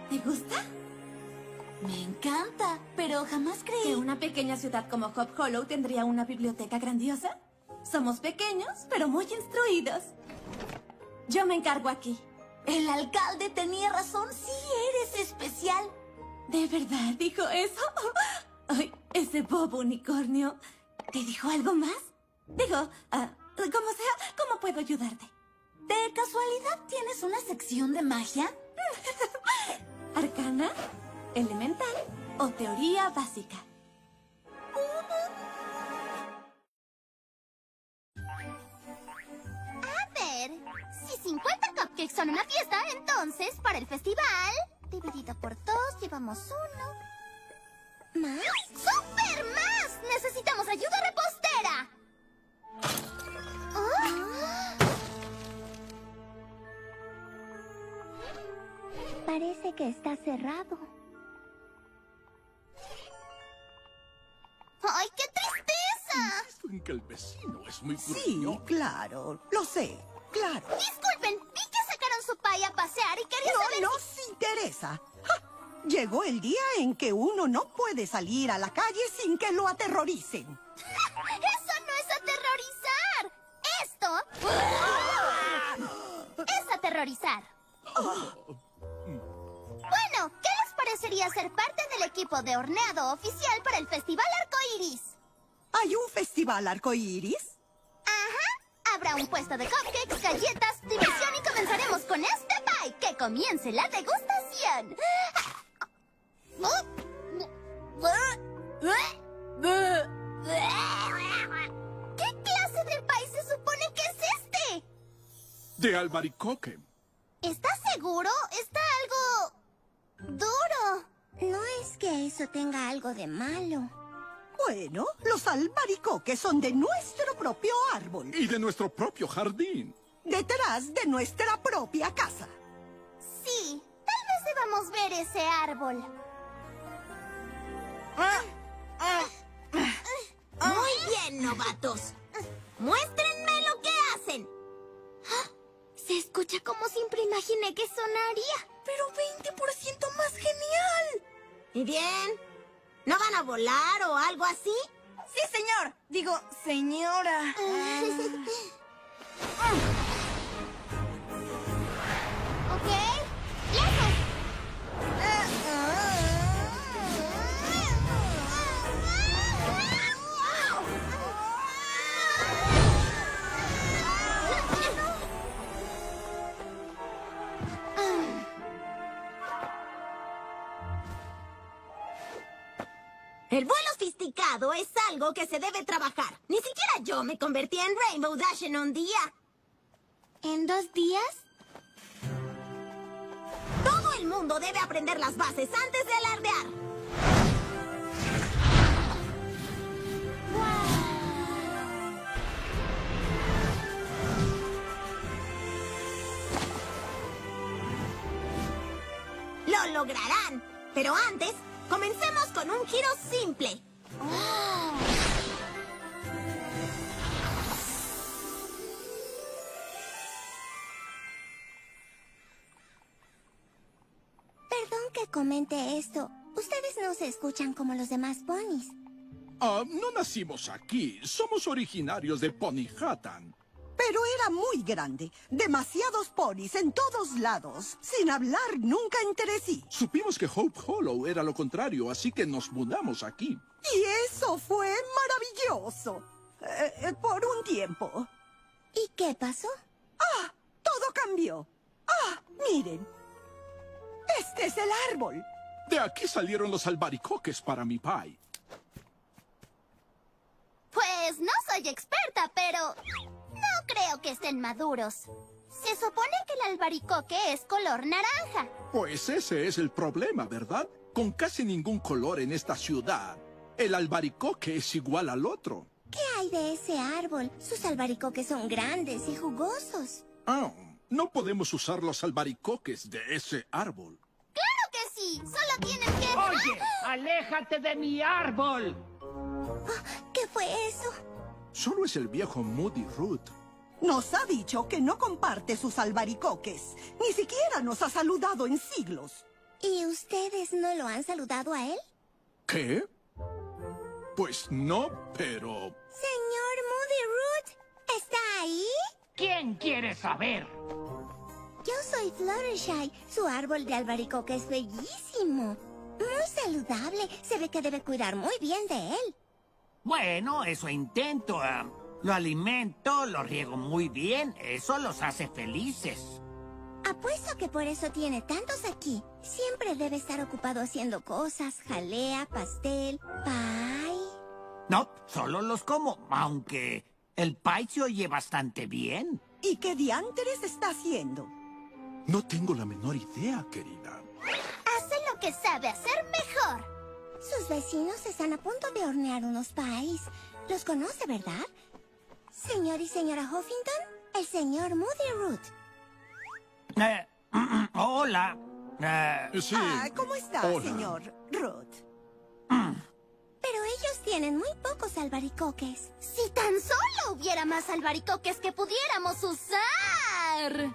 [SPEAKER 3] ¿Te gusta? Me encanta, pero jamás creí...
[SPEAKER 5] ¿Que una pequeña ciudad como Hop Hollow tendría una biblioteca grandiosa? Somos pequeños, pero muy instruidos. Yo me encargo aquí.
[SPEAKER 3] El alcalde tenía razón, sí eres especial.
[SPEAKER 5] ¿De verdad dijo eso? Ay, ese bobo unicornio. ¿Te dijo algo más? Digo, ah, como sea, ¿cómo puedo ayudarte?
[SPEAKER 3] ¿De casualidad tienes una sección de magia?
[SPEAKER 5] ¿Arcana? ¿Elemental? ¿O teoría básica?
[SPEAKER 1] A ver, si 50 cupcakes son una fiesta, entonces, para el festival, dividido por dos, llevamos uno. ¿Más? ¡Súper más! ¡Necesitamos ayuda repostera! Parece que está cerrado. ¡Ay, qué tristeza!
[SPEAKER 7] Insisto en que el vecino es muy
[SPEAKER 16] Sí,
[SPEAKER 7] gruñón.
[SPEAKER 16] claro, lo sé, claro.
[SPEAKER 1] Disculpen, vi que sacaron su pay a pasear y quería saber
[SPEAKER 16] No nos interesa. ¡Ja! Llegó el día en que uno no puede salir a la calle sin que lo aterroricen.
[SPEAKER 1] ¡Eso no es aterrorizar! ¡Esto! ¡Es aterrorizar! Bueno, ¿qué les parecería ser parte del equipo de horneado oficial para el Festival Arcoiris.
[SPEAKER 16] ¿Hay un Festival Arcoiris?
[SPEAKER 1] Ajá. Habrá un puesto de cupcakes, galletas, diversión y comenzaremos con este pie. ¡Que comience la degustación! ¿Qué clase
[SPEAKER 7] de pie se supone que es este? De albaricoque.
[SPEAKER 1] ¿Estás seguro? ¿Está algo duro. No es que eso tenga algo de malo.
[SPEAKER 16] Bueno, los albaricoques son de nuestro propio árbol.
[SPEAKER 7] Y de nuestro propio jardín.
[SPEAKER 16] Detrás de nuestra propia casa.
[SPEAKER 1] Sí, tal vez debamos ver ese árbol.
[SPEAKER 13] Muy bien, novatos. Muéstrenme lo que hacen.
[SPEAKER 1] Se escucha como siempre imaginé que sonaría.
[SPEAKER 3] Pero 20% más genial.
[SPEAKER 13] ¿Y bien? ¿No van a volar o algo así?
[SPEAKER 6] Sí, señor. Digo, señora.
[SPEAKER 13] es algo que se debe trabajar. Ni siquiera yo me convertí en Rainbow Dash en un día.
[SPEAKER 1] ¿En dos días?
[SPEAKER 13] Todo el mundo debe aprender las bases antes de alardear. Lo lograrán. Pero antes, comencemos con un giro simple.
[SPEAKER 1] Perdón que comente esto. Ustedes no se escuchan como los demás ponis.
[SPEAKER 7] Ah, no nacimos aquí. Somos originarios de Ponyhatan.
[SPEAKER 16] Pero era muy grande. Demasiados ponis en todos lados. Sin hablar nunca entre sí.
[SPEAKER 7] Supimos que Hope Hollow era lo contrario, así que nos mudamos aquí.
[SPEAKER 16] Y eso fue maravilloso. Eh, eh, por un tiempo.
[SPEAKER 1] ¿Y qué pasó?
[SPEAKER 16] ¡Ah! Todo cambió. ¡Ah! Miren. Este es el árbol.
[SPEAKER 7] De aquí salieron los albaricoques para mi pie.
[SPEAKER 1] Pues no soy experta, pero no creo que estén maduros. Se supone que el albaricoque es color naranja.
[SPEAKER 7] Pues ese es el problema, ¿verdad? Con casi ningún color en esta ciudad. El albaricoque es igual al otro.
[SPEAKER 1] ¿Qué hay de ese árbol? Sus albaricoques son grandes y jugosos.
[SPEAKER 7] Ah, no podemos usar los albaricoques de ese árbol.
[SPEAKER 1] ¡Claro que sí! Solo tienen que...
[SPEAKER 8] Oye, aléjate de mi árbol.
[SPEAKER 1] ¿Qué fue eso?
[SPEAKER 7] Solo es el viejo Moody Root.
[SPEAKER 16] Nos ha dicho que no comparte sus albaricoques. Ni siquiera nos ha saludado en siglos.
[SPEAKER 1] ¿Y ustedes no lo han saludado a él?
[SPEAKER 7] ¿Qué? Pues no, pero...
[SPEAKER 1] Señor Moody Root, ¿está ahí?
[SPEAKER 8] ¿Quién quiere saber?
[SPEAKER 1] Yo soy Fluttershy. Su árbol de albaricoque es bellísimo. Muy saludable. Se ve que debe cuidar muy bien de él.
[SPEAKER 8] Bueno, eso intento. ah, lo alimento, lo riego muy bien. Eso los hace felices.
[SPEAKER 1] Apuesto que por eso tiene tantos aquí. Siempre debe estar ocupado haciendo cosas, jalea, pastel, pie.
[SPEAKER 8] No, solo los como, aunque el pie se oye bastante bien.
[SPEAKER 16] ¿Y qué diantres está haciendo?
[SPEAKER 7] No tengo la menor idea, querida.
[SPEAKER 1] Hace lo que sabe hacer mejor. Sus vecinos están a punto de hornear unos pies. Los conoce, ¿verdad? Señor y señora Huffington, el señor Moody Root.
[SPEAKER 8] Eh, hola. Eh,
[SPEAKER 7] Sí.
[SPEAKER 16] Ah, ¿cómo está,
[SPEAKER 7] Hola.
[SPEAKER 16] señor Ruth?
[SPEAKER 1] Pero ellos tienen muy pocos albaricoques. Si tan solo hubiera más albaricoques que pudiéramos usar.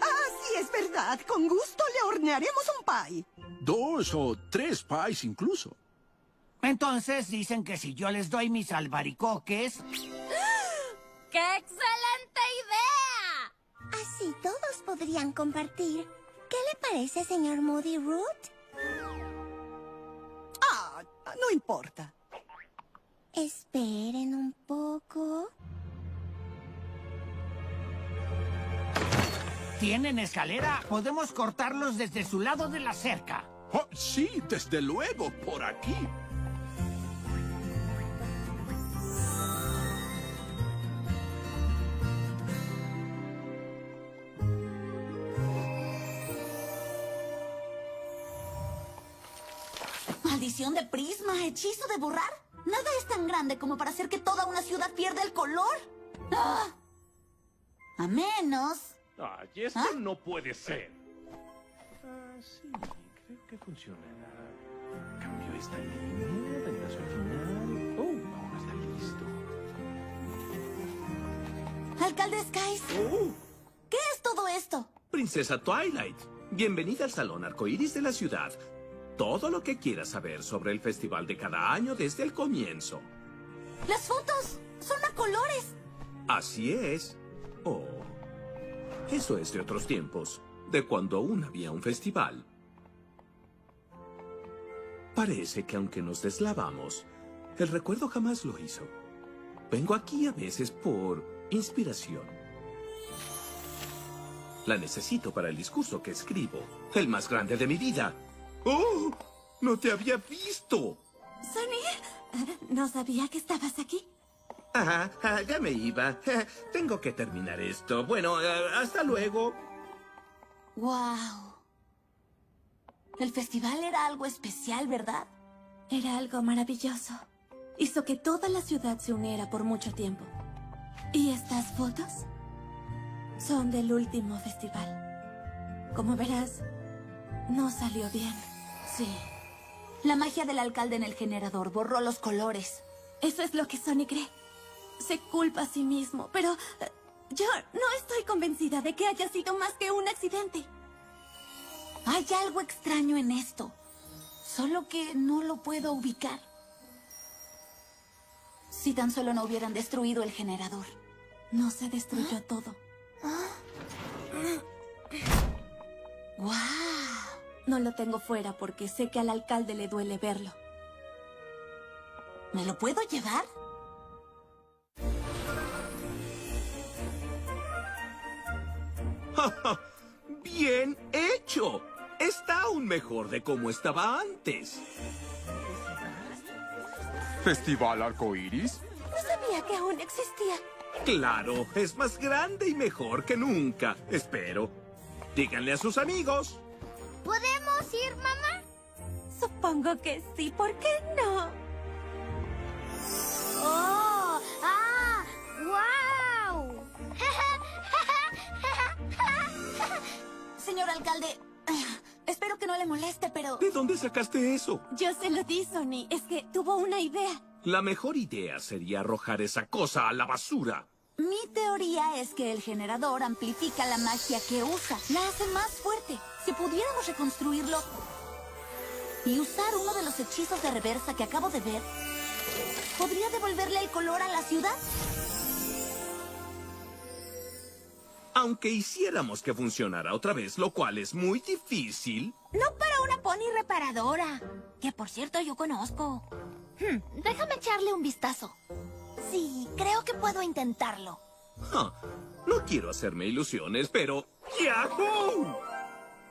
[SPEAKER 16] Ah, sí, es verdad. Con gusto le hornearemos un pie.
[SPEAKER 7] Dos o tres pies incluso.
[SPEAKER 8] entonces dicen que si yo les doy mis albaricoques,
[SPEAKER 5] ¡Qué excelente idea!
[SPEAKER 1] Así todos podrían compartir. ¿Qué le parece, señor Moody Root?
[SPEAKER 16] Ah, no importa.
[SPEAKER 1] Esperen un poco.
[SPEAKER 8] tienen escalera, podemos cortarlos desde su lado de la cerca.
[SPEAKER 7] Oh, sí, desde luego, por aquí.
[SPEAKER 3] Maldición de prisma, hechizo de borrar. Nada es tan grande como para hacer que toda una ciudad pierda el color. ¡Ah! A menos...
[SPEAKER 9] Ay, esto
[SPEAKER 3] ¿Ah?
[SPEAKER 9] no puede ser. Ah, sí, creo que funcionará. Cambio esta línea, reemplazo al final. Oh, ahora está listo.
[SPEAKER 3] Alcalde Skies. ¿Qué es todo esto?
[SPEAKER 9] Princesa Twilight, bienvenida al Salón Arcoíris de la ciudad. Todo lo que quieras saber sobre el festival de cada año desde el comienzo.
[SPEAKER 3] Las fotos son a colores.
[SPEAKER 9] Así es. Oh. Eso es de otros tiempos, de cuando aún había un festival. Parece que aunque nos deslavamos, el recuerdo jamás lo hizo. Vengo aquí a veces por inspiración. La necesito para el discurso que escribo, el más grande de mi vida. ¡Oh! ¡No te había visto!
[SPEAKER 5] Sonny, no sabía que estabas aquí.
[SPEAKER 9] Ah, ah, ya me iba. Tengo que terminar esto. Bueno, eh, hasta luego.
[SPEAKER 3] ¡Wow! El festival era algo especial, ¿verdad?
[SPEAKER 5] Era algo maravilloso. Hizo que toda la ciudad se uniera por mucho tiempo. ¿Y estas fotos? Son del último festival. Como verás, no salió bien.
[SPEAKER 3] Sí. La magia del alcalde en el generador borró los colores.
[SPEAKER 5] Eso es lo que Sonny cree. Se culpa a sí mismo, pero eh, yo no estoy convencida de que haya sido más que un accidente.
[SPEAKER 3] Hay algo extraño en esto. Solo que no lo puedo ubicar. Si tan solo no hubieran destruido el generador.
[SPEAKER 5] No se destruyó todo.
[SPEAKER 3] ¡Wow!
[SPEAKER 5] No lo tengo fuera porque sé que al alcalde le duele verlo.
[SPEAKER 3] ¿Me lo puedo llevar?
[SPEAKER 9] ¡Bien hecho! Está aún mejor de como estaba antes.
[SPEAKER 17] ¿Festival Arcoíris?
[SPEAKER 5] No sabía que aún existía.
[SPEAKER 9] Claro, es más grande y mejor que nunca. Espero. Díganle a sus amigos.
[SPEAKER 1] ¿Podemos ir, mamá?
[SPEAKER 5] Supongo que sí. ¿Por qué no?
[SPEAKER 1] ¡Oh! ¡Ah! ¡Wow!
[SPEAKER 3] Señor alcalde, espero que no le moleste, pero...
[SPEAKER 9] ¿De dónde sacaste eso?
[SPEAKER 5] Yo se lo di, Sonny. Es que tuvo una idea.
[SPEAKER 9] La mejor idea sería arrojar esa cosa a la basura.
[SPEAKER 3] Mi teoría es que el generador amplifica la magia que usa, la hace más fuerte. Si pudiéramos reconstruirlo y usar uno de los hechizos de reversa que acabo de ver, ¿podría devolverle el color a la ciudad?
[SPEAKER 9] Aunque hiciéramos que funcionara otra vez, lo cual es muy difícil.
[SPEAKER 1] No para una pony reparadora. Que por cierto yo conozco. Hmm, déjame echarle un vistazo. Sí, creo que puedo intentarlo.
[SPEAKER 9] No quiero hacerme ilusiones, pero... ¡Yahoo!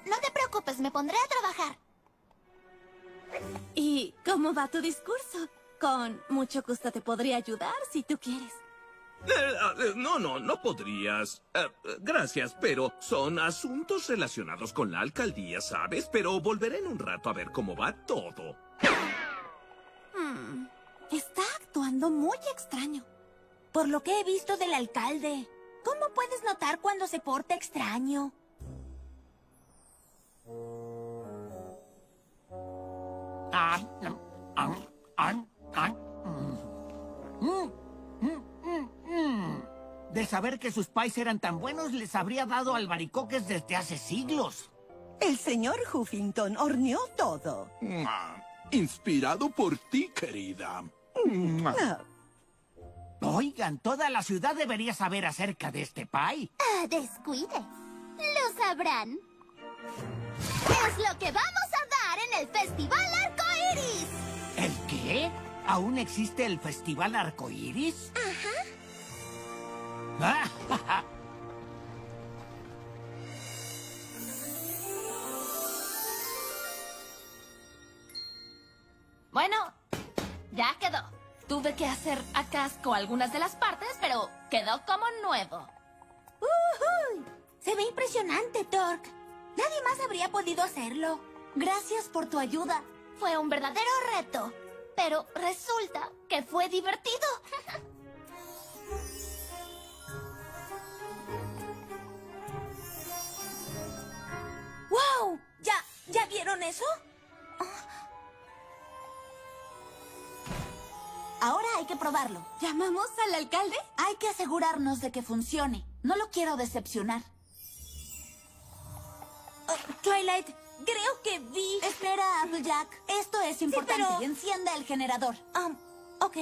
[SPEAKER 1] No te preocupes, me pondré a trabajar.
[SPEAKER 5] ¿Y cómo va tu discurso? Con mucho gusto te podría ayudar si tú quieres.
[SPEAKER 9] Eh, eh, no, no, no podrías. Eh, gracias, pero son asuntos relacionados con la alcaldía, ¿sabes? Pero volveré en un rato a ver cómo va todo.
[SPEAKER 5] Hmm, Está actuando muy extraño.
[SPEAKER 1] Por lo que he visto del alcalde. ¿Cómo puedes notar cuando se porta extraño?
[SPEAKER 8] De saber que sus pais eran tan buenos, les habría dado albaricoques desde hace siglos.
[SPEAKER 16] El señor Huffington horneó todo.
[SPEAKER 7] Ah, Inspirado por ti, querida.
[SPEAKER 16] Ah,
[SPEAKER 8] Oigan, toda la ciudad debería saber acerca de este pie.
[SPEAKER 1] Ah, descuide. Lo sabrán. Es lo que vamos a dar en el Festival Arcoiris.
[SPEAKER 8] ¿El qué? ¿Aún existe el Festival Arcoíris?
[SPEAKER 1] Ajá.
[SPEAKER 8] Ah,
[SPEAKER 18] ya quedó. Tuve que hacer a casco algunas de las partes, pero quedó como nuevo.
[SPEAKER 1] ¡Ujú! Se ve impresionante, Torque. Nadie más habría podido hacerlo.
[SPEAKER 3] Gracias por tu ayuda.
[SPEAKER 1] Fue un verdadero reto. Pero resulta que fue divertido.
[SPEAKER 5] ¡Wow! ¿Ya, ¿Ya vieron eso?
[SPEAKER 3] Ahora hay que probarlo.
[SPEAKER 5] ¿Llamamos al alcalde?
[SPEAKER 3] Hay que asegurarnos de que funcione. No lo quiero decepcionar.
[SPEAKER 5] Oh, Twilight, creo que vi...
[SPEAKER 3] Espera, Applejack. Esto es importante.
[SPEAKER 5] pero-
[SPEAKER 3] Encienda el generador.
[SPEAKER 5] Um, ok.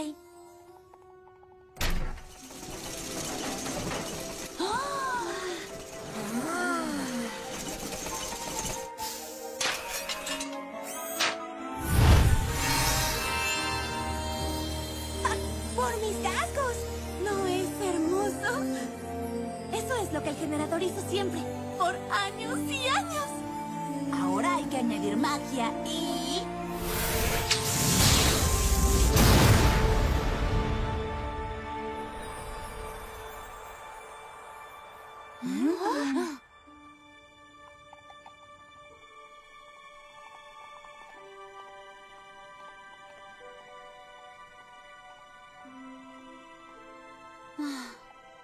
[SPEAKER 5] Que el generador hizo siempre, por años y años.
[SPEAKER 3] Ahora hay que añadir magia y...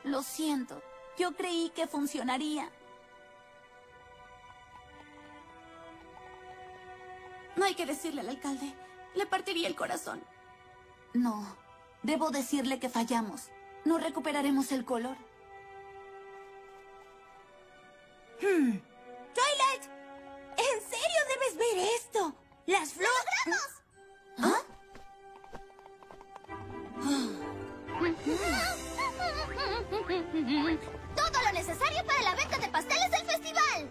[SPEAKER 3] Lo siento. Yo creí que funcionaría.
[SPEAKER 5] No hay que decirle al alcalde. Le partiría el corazón.
[SPEAKER 3] No. Debo decirle que fallamos. No recuperaremos el color.
[SPEAKER 5] Hmm. Twilight, ¿en serio debes ver esto? Las flores...
[SPEAKER 3] ¿Ah?
[SPEAKER 1] Lo necesario para la venta de pasteles del festival.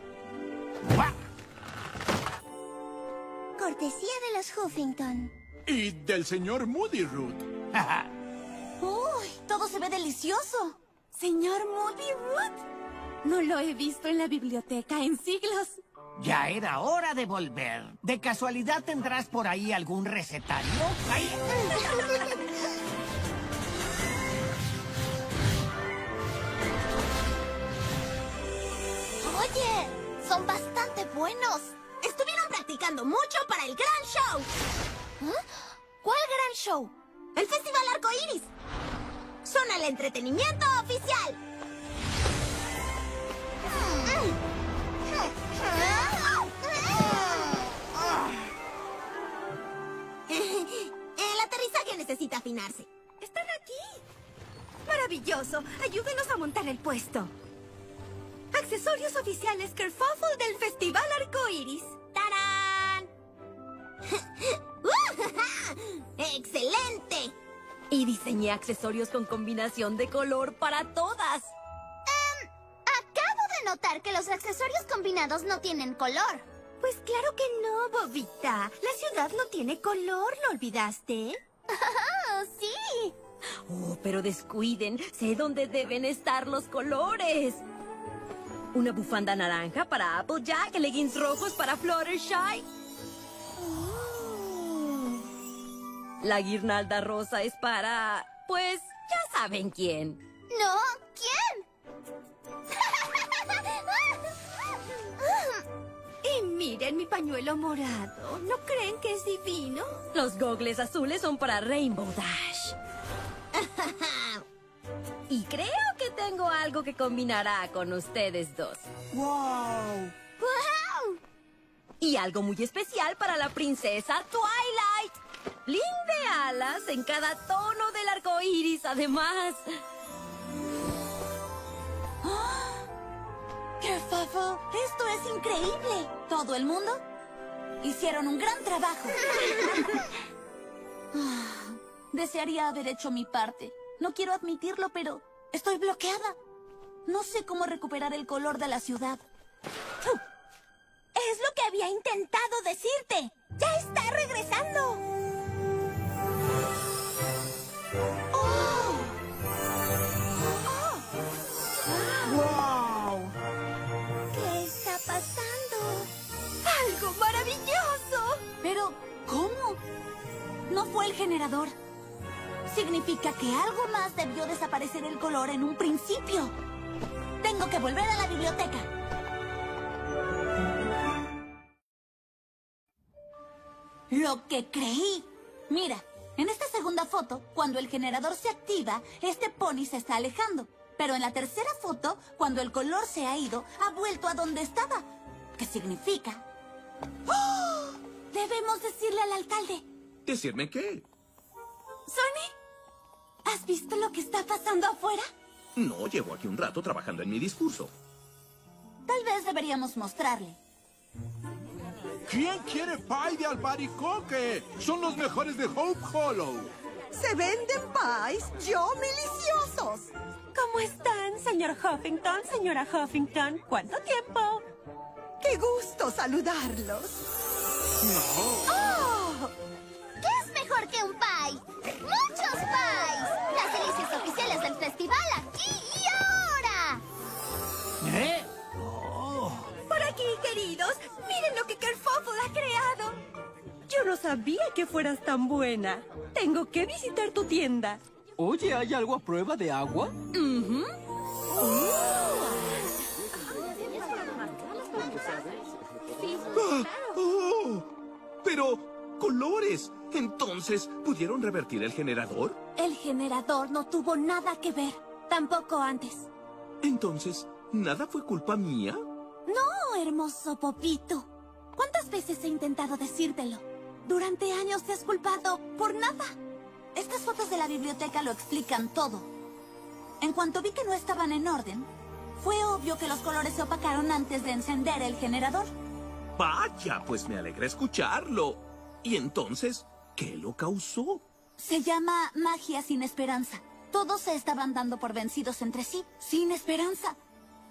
[SPEAKER 1] Cortesía de los Huffington.
[SPEAKER 7] Y del señor Moody Root.
[SPEAKER 3] ¡Uy! Todo se ve delicioso.
[SPEAKER 5] Señor Moody Root. No lo he visto en la biblioteca en siglos.
[SPEAKER 8] Ya era hora de volver. ¿De casualidad tendrás por ahí algún recetario? ¡Ay!
[SPEAKER 13] practicando mucho para el gran show.
[SPEAKER 1] ¿Ah? ¿Cuál gran show?
[SPEAKER 13] El Festival Arco Iris. Son el entretenimiento oficial. El aterrizaje necesita afinarse.
[SPEAKER 2] ¡Están aquí! ¡Maravilloso! Ayúdenos a montar el puesto. Accesorios oficiales Kerfuffle del Festival Arcoiris.
[SPEAKER 13] ¡Excelente!
[SPEAKER 15] Y diseñé accesorios con combinación de color para todas.
[SPEAKER 1] Em, acabo de notar que los accesorios combinados no tienen color.
[SPEAKER 2] Pues claro que no, Bobita. La ciudad no tiene color, ¿lo olvidaste?
[SPEAKER 1] Ah, sí.
[SPEAKER 15] Oh, pero descuiden, sé dónde deben estar los colores. Una bufanda naranja para Applejack, leggings rojos para Fluttershy. La guirnalda rosa es para... Pues ya saben quién.
[SPEAKER 1] No, ¿quién?
[SPEAKER 2] Y miren mi pañuelo morado. ¿No creen que es divino?
[SPEAKER 15] Los gogles azules son para Rainbow Dash. Y creo que tengo algo que combinará con ustedes dos.
[SPEAKER 16] ¡Wow!
[SPEAKER 1] ¡Wow!
[SPEAKER 15] Y algo muy especial para la princesa Twilight. Lin de alas en cada tono del arco iris, además.
[SPEAKER 3] ¡Kerfuffle! ¡Esto es increíble! ¿Todo el mundo? Hicieron un gran trabajo. Ah, Desearía haber hecho mi parte. No quiero admitirlo, pero estoy bloqueada. No sé cómo recuperar el color de la ciudad.
[SPEAKER 5] Es lo que había intentado decirte. ¡Ya está regresando!
[SPEAKER 3] No fue el generador. Significa que algo más debió desaparecer el color en un principio. Tengo que volver a la biblioteca. Lo que creí. Mira, en esta segunda foto, cuando el generador se activa, este pony se está alejando. Pero en la tercera foto, cuando el color se ha ido, ha vuelto a donde estaba. ¿Qué significa? ¡Oh! Debemos decirle al alcalde.
[SPEAKER 9] ¿Decirme qué?
[SPEAKER 3] Sonny, ¿has visto lo que está pasando afuera?
[SPEAKER 9] No, llevo aquí un rato trabajando en mi discurso.
[SPEAKER 3] Tal vez deberíamos mostrarle.
[SPEAKER 7] ¿Quién quiere pie de albaricoque? Son los mejores de Hope Hollow.
[SPEAKER 16] Se venden pies yo deliciosos.
[SPEAKER 19] ¿Cómo están, señor Huffington, señora Huffington? ¿Cuánto tiempo?
[SPEAKER 16] ¡Qué gusto saludarlos!
[SPEAKER 1] ¡Oh! ¿Qué es mejor que un pie? ¡Muchos pies! Las delicias oficiales del festival aquí y ahora.
[SPEAKER 8] ¿Eh?
[SPEAKER 2] Por aquí, queridos. Miren lo que Kerfuffle ha creado.
[SPEAKER 19] Yo no sabía que fueras tan buena. Tengo que visitar tu tienda.
[SPEAKER 11] Oye, ¿hay algo a prueba de agua?
[SPEAKER 9] ¡Ah! ¡Oh! Pero, colores. Entonces, ¿pudieron revertir el generador?
[SPEAKER 5] El generador no tuvo nada que ver. Tampoco antes.
[SPEAKER 9] Entonces, ¿nada fue culpa mía?
[SPEAKER 5] No, hermoso Popito. ¿Cuántas veces he intentado decírtelo? Durante años te has culpado por nada.
[SPEAKER 3] Estas fotos de la biblioteca lo explican todo. En cuanto vi que no estaban en orden, fue obvio que los colores se opacaron antes de encender el generador.
[SPEAKER 9] Vaya, pues me alegra escucharlo. ¿Y entonces qué lo causó?
[SPEAKER 3] Se llama magia sin esperanza. Todos se estaban dando por vencidos entre sí, sin esperanza.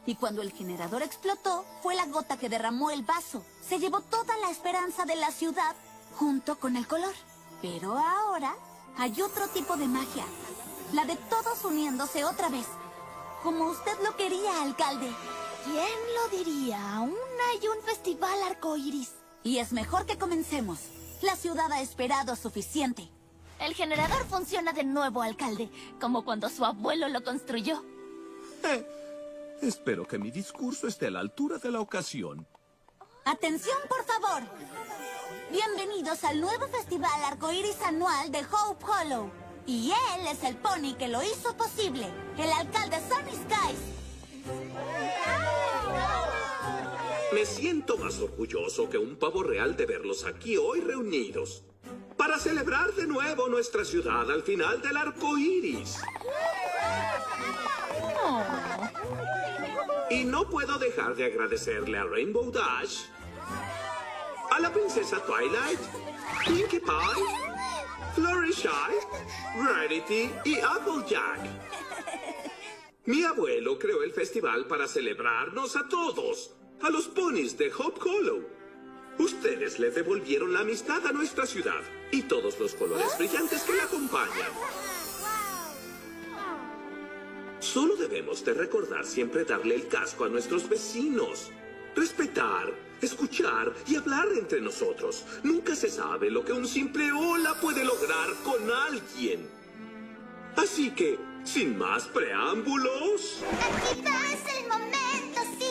[SPEAKER 3] Y cuando el generador explotó, fue la gota que derramó el vaso. Se llevó toda la esperanza de la ciudad junto con el color. Pero ahora hay otro tipo de magia. La de todos uniéndose otra vez. Como usted lo quería, alcalde.
[SPEAKER 1] ¿Quién lo diría? Aún hay un festival arcoíris.
[SPEAKER 3] Y es mejor que comencemos. La ciudad ha esperado suficiente.
[SPEAKER 18] El generador funciona de nuevo, alcalde, como cuando su abuelo lo construyó.
[SPEAKER 9] Eh, espero que mi discurso esté a la altura de la ocasión.
[SPEAKER 3] Atención, por favor. Bienvenidos al nuevo festival arcoíris anual de Hope Hollow. Y él es el pony que lo hizo posible, el alcalde Sunny Skies.
[SPEAKER 9] Me siento más orgulloso que un pavo real de verlos aquí hoy reunidos. Para celebrar de nuevo nuestra ciudad al final del arco iris. Y no puedo dejar de agradecerle a Rainbow Dash, a la princesa Twilight, Pinkie Pie, Fluttershy, Rarity y Applejack. Mi abuelo creó el festival para celebrarnos a todos, a los ponis de Hope Hollow. Ustedes le devolvieron la amistad a nuestra ciudad y todos los colores brillantes que la acompañan. Solo debemos de recordar siempre darle el casco a nuestros vecinos. Respetar, escuchar y hablar entre nosotros. Nunca se sabe lo que un simple hola puede lograr con alguien. Así que, sin más preámbulos...
[SPEAKER 1] Quizás es el momento, sí,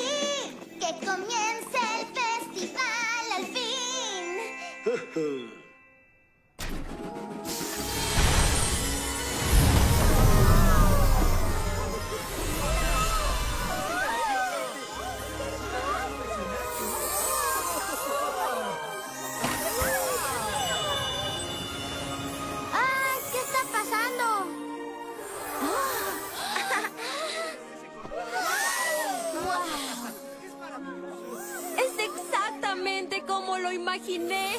[SPEAKER 1] que comience el festival al fin.
[SPEAKER 15] lo imaginé.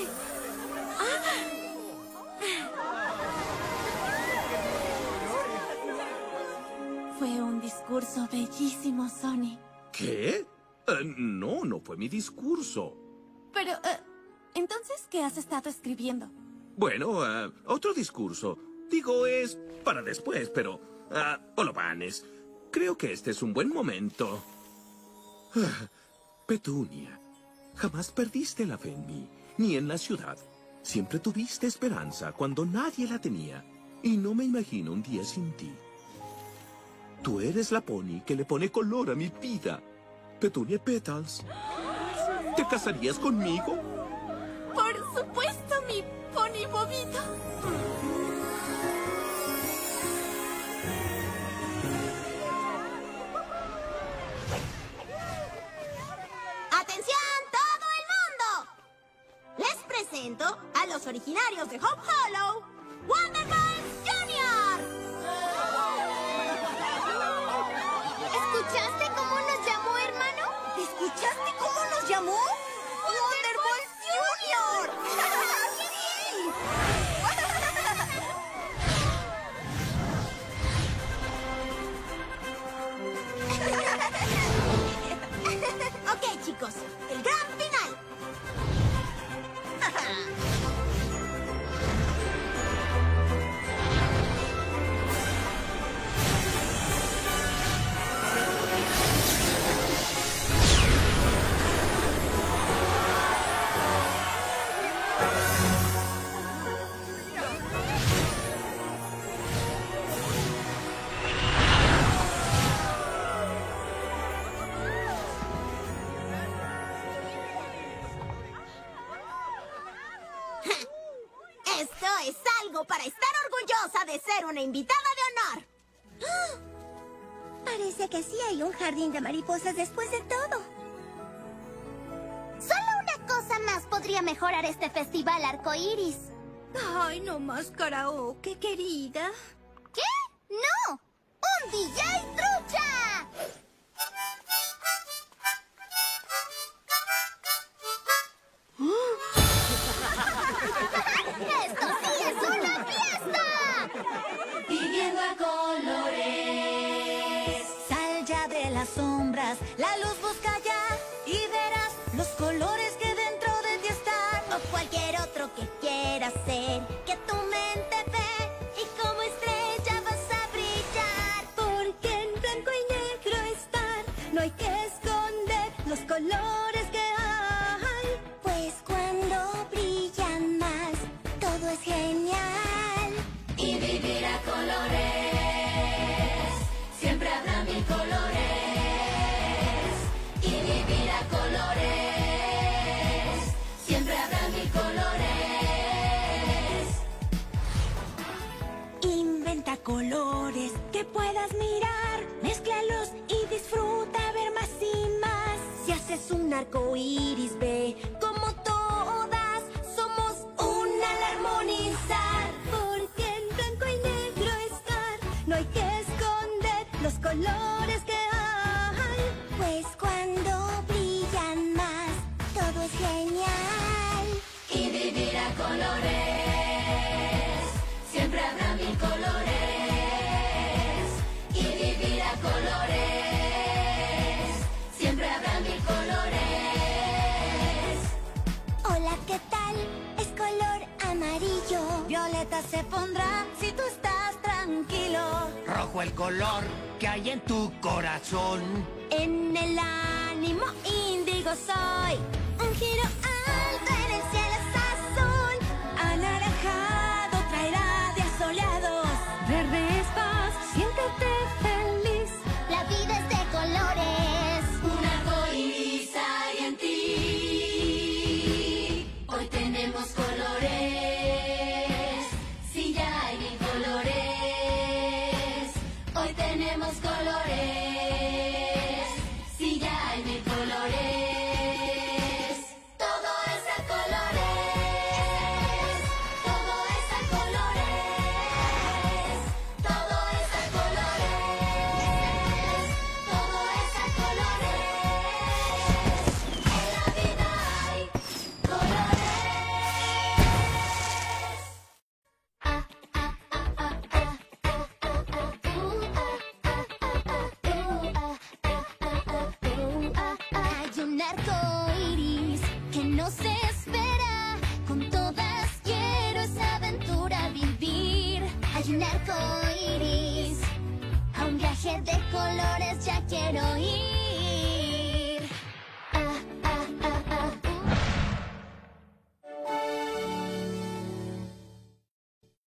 [SPEAKER 5] Fue un discurso bellísimo, Sonny.
[SPEAKER 9] ¿Qué? Eh, no, no fue mi discurso.
[SPEAKER 5] Pero, eh, entonces, ¿qué has estado escribiendo?
[SPEAKER 9] Bueno, eh, otro discurso. Digo, es para después, pero... ah, Olovanes, creo que este es un buen momento. Ah, Petunia, jamás perdiste la fe en mí, ni en la ciudad. Siempre tuviste esperanza cuando nadie la tenía. Y no me imagino un día sin ti. Tú eres la pony que le pone color a mi vida. Petunia Petals. ¿Te casarías conmigo?
[SPEAKER 5] Por supuesto, a
[SPEAKER 13] los originarios de Hope Hollow, Wonder Jr.
[SPEAKER 1] ¿Escuchaste cómo nos llamó, hermano?
[SPEAKER 13] ¿Escuchaste cómo nos llamó? ¡Wonder Jr. ¡Qué bien! ok, chicos, el gran invitada de honor.
[SPEAKER 3] Parece que sí hay un jardín de mariposas después de todo.
[SPEAKER 1] Solo una cosa más podría mejorar este festival arcoíris.
[SPEAKER 2] Ay, no más karaoke, querida.
[SPEAKER 20] se pondrá si tú estás tranquilo.
[SPEAKER 8] Rojo el color que hay en tu corazón.
[SPEAKER 20] En el ánimo índigo soy
[SPEAKER 3] un giro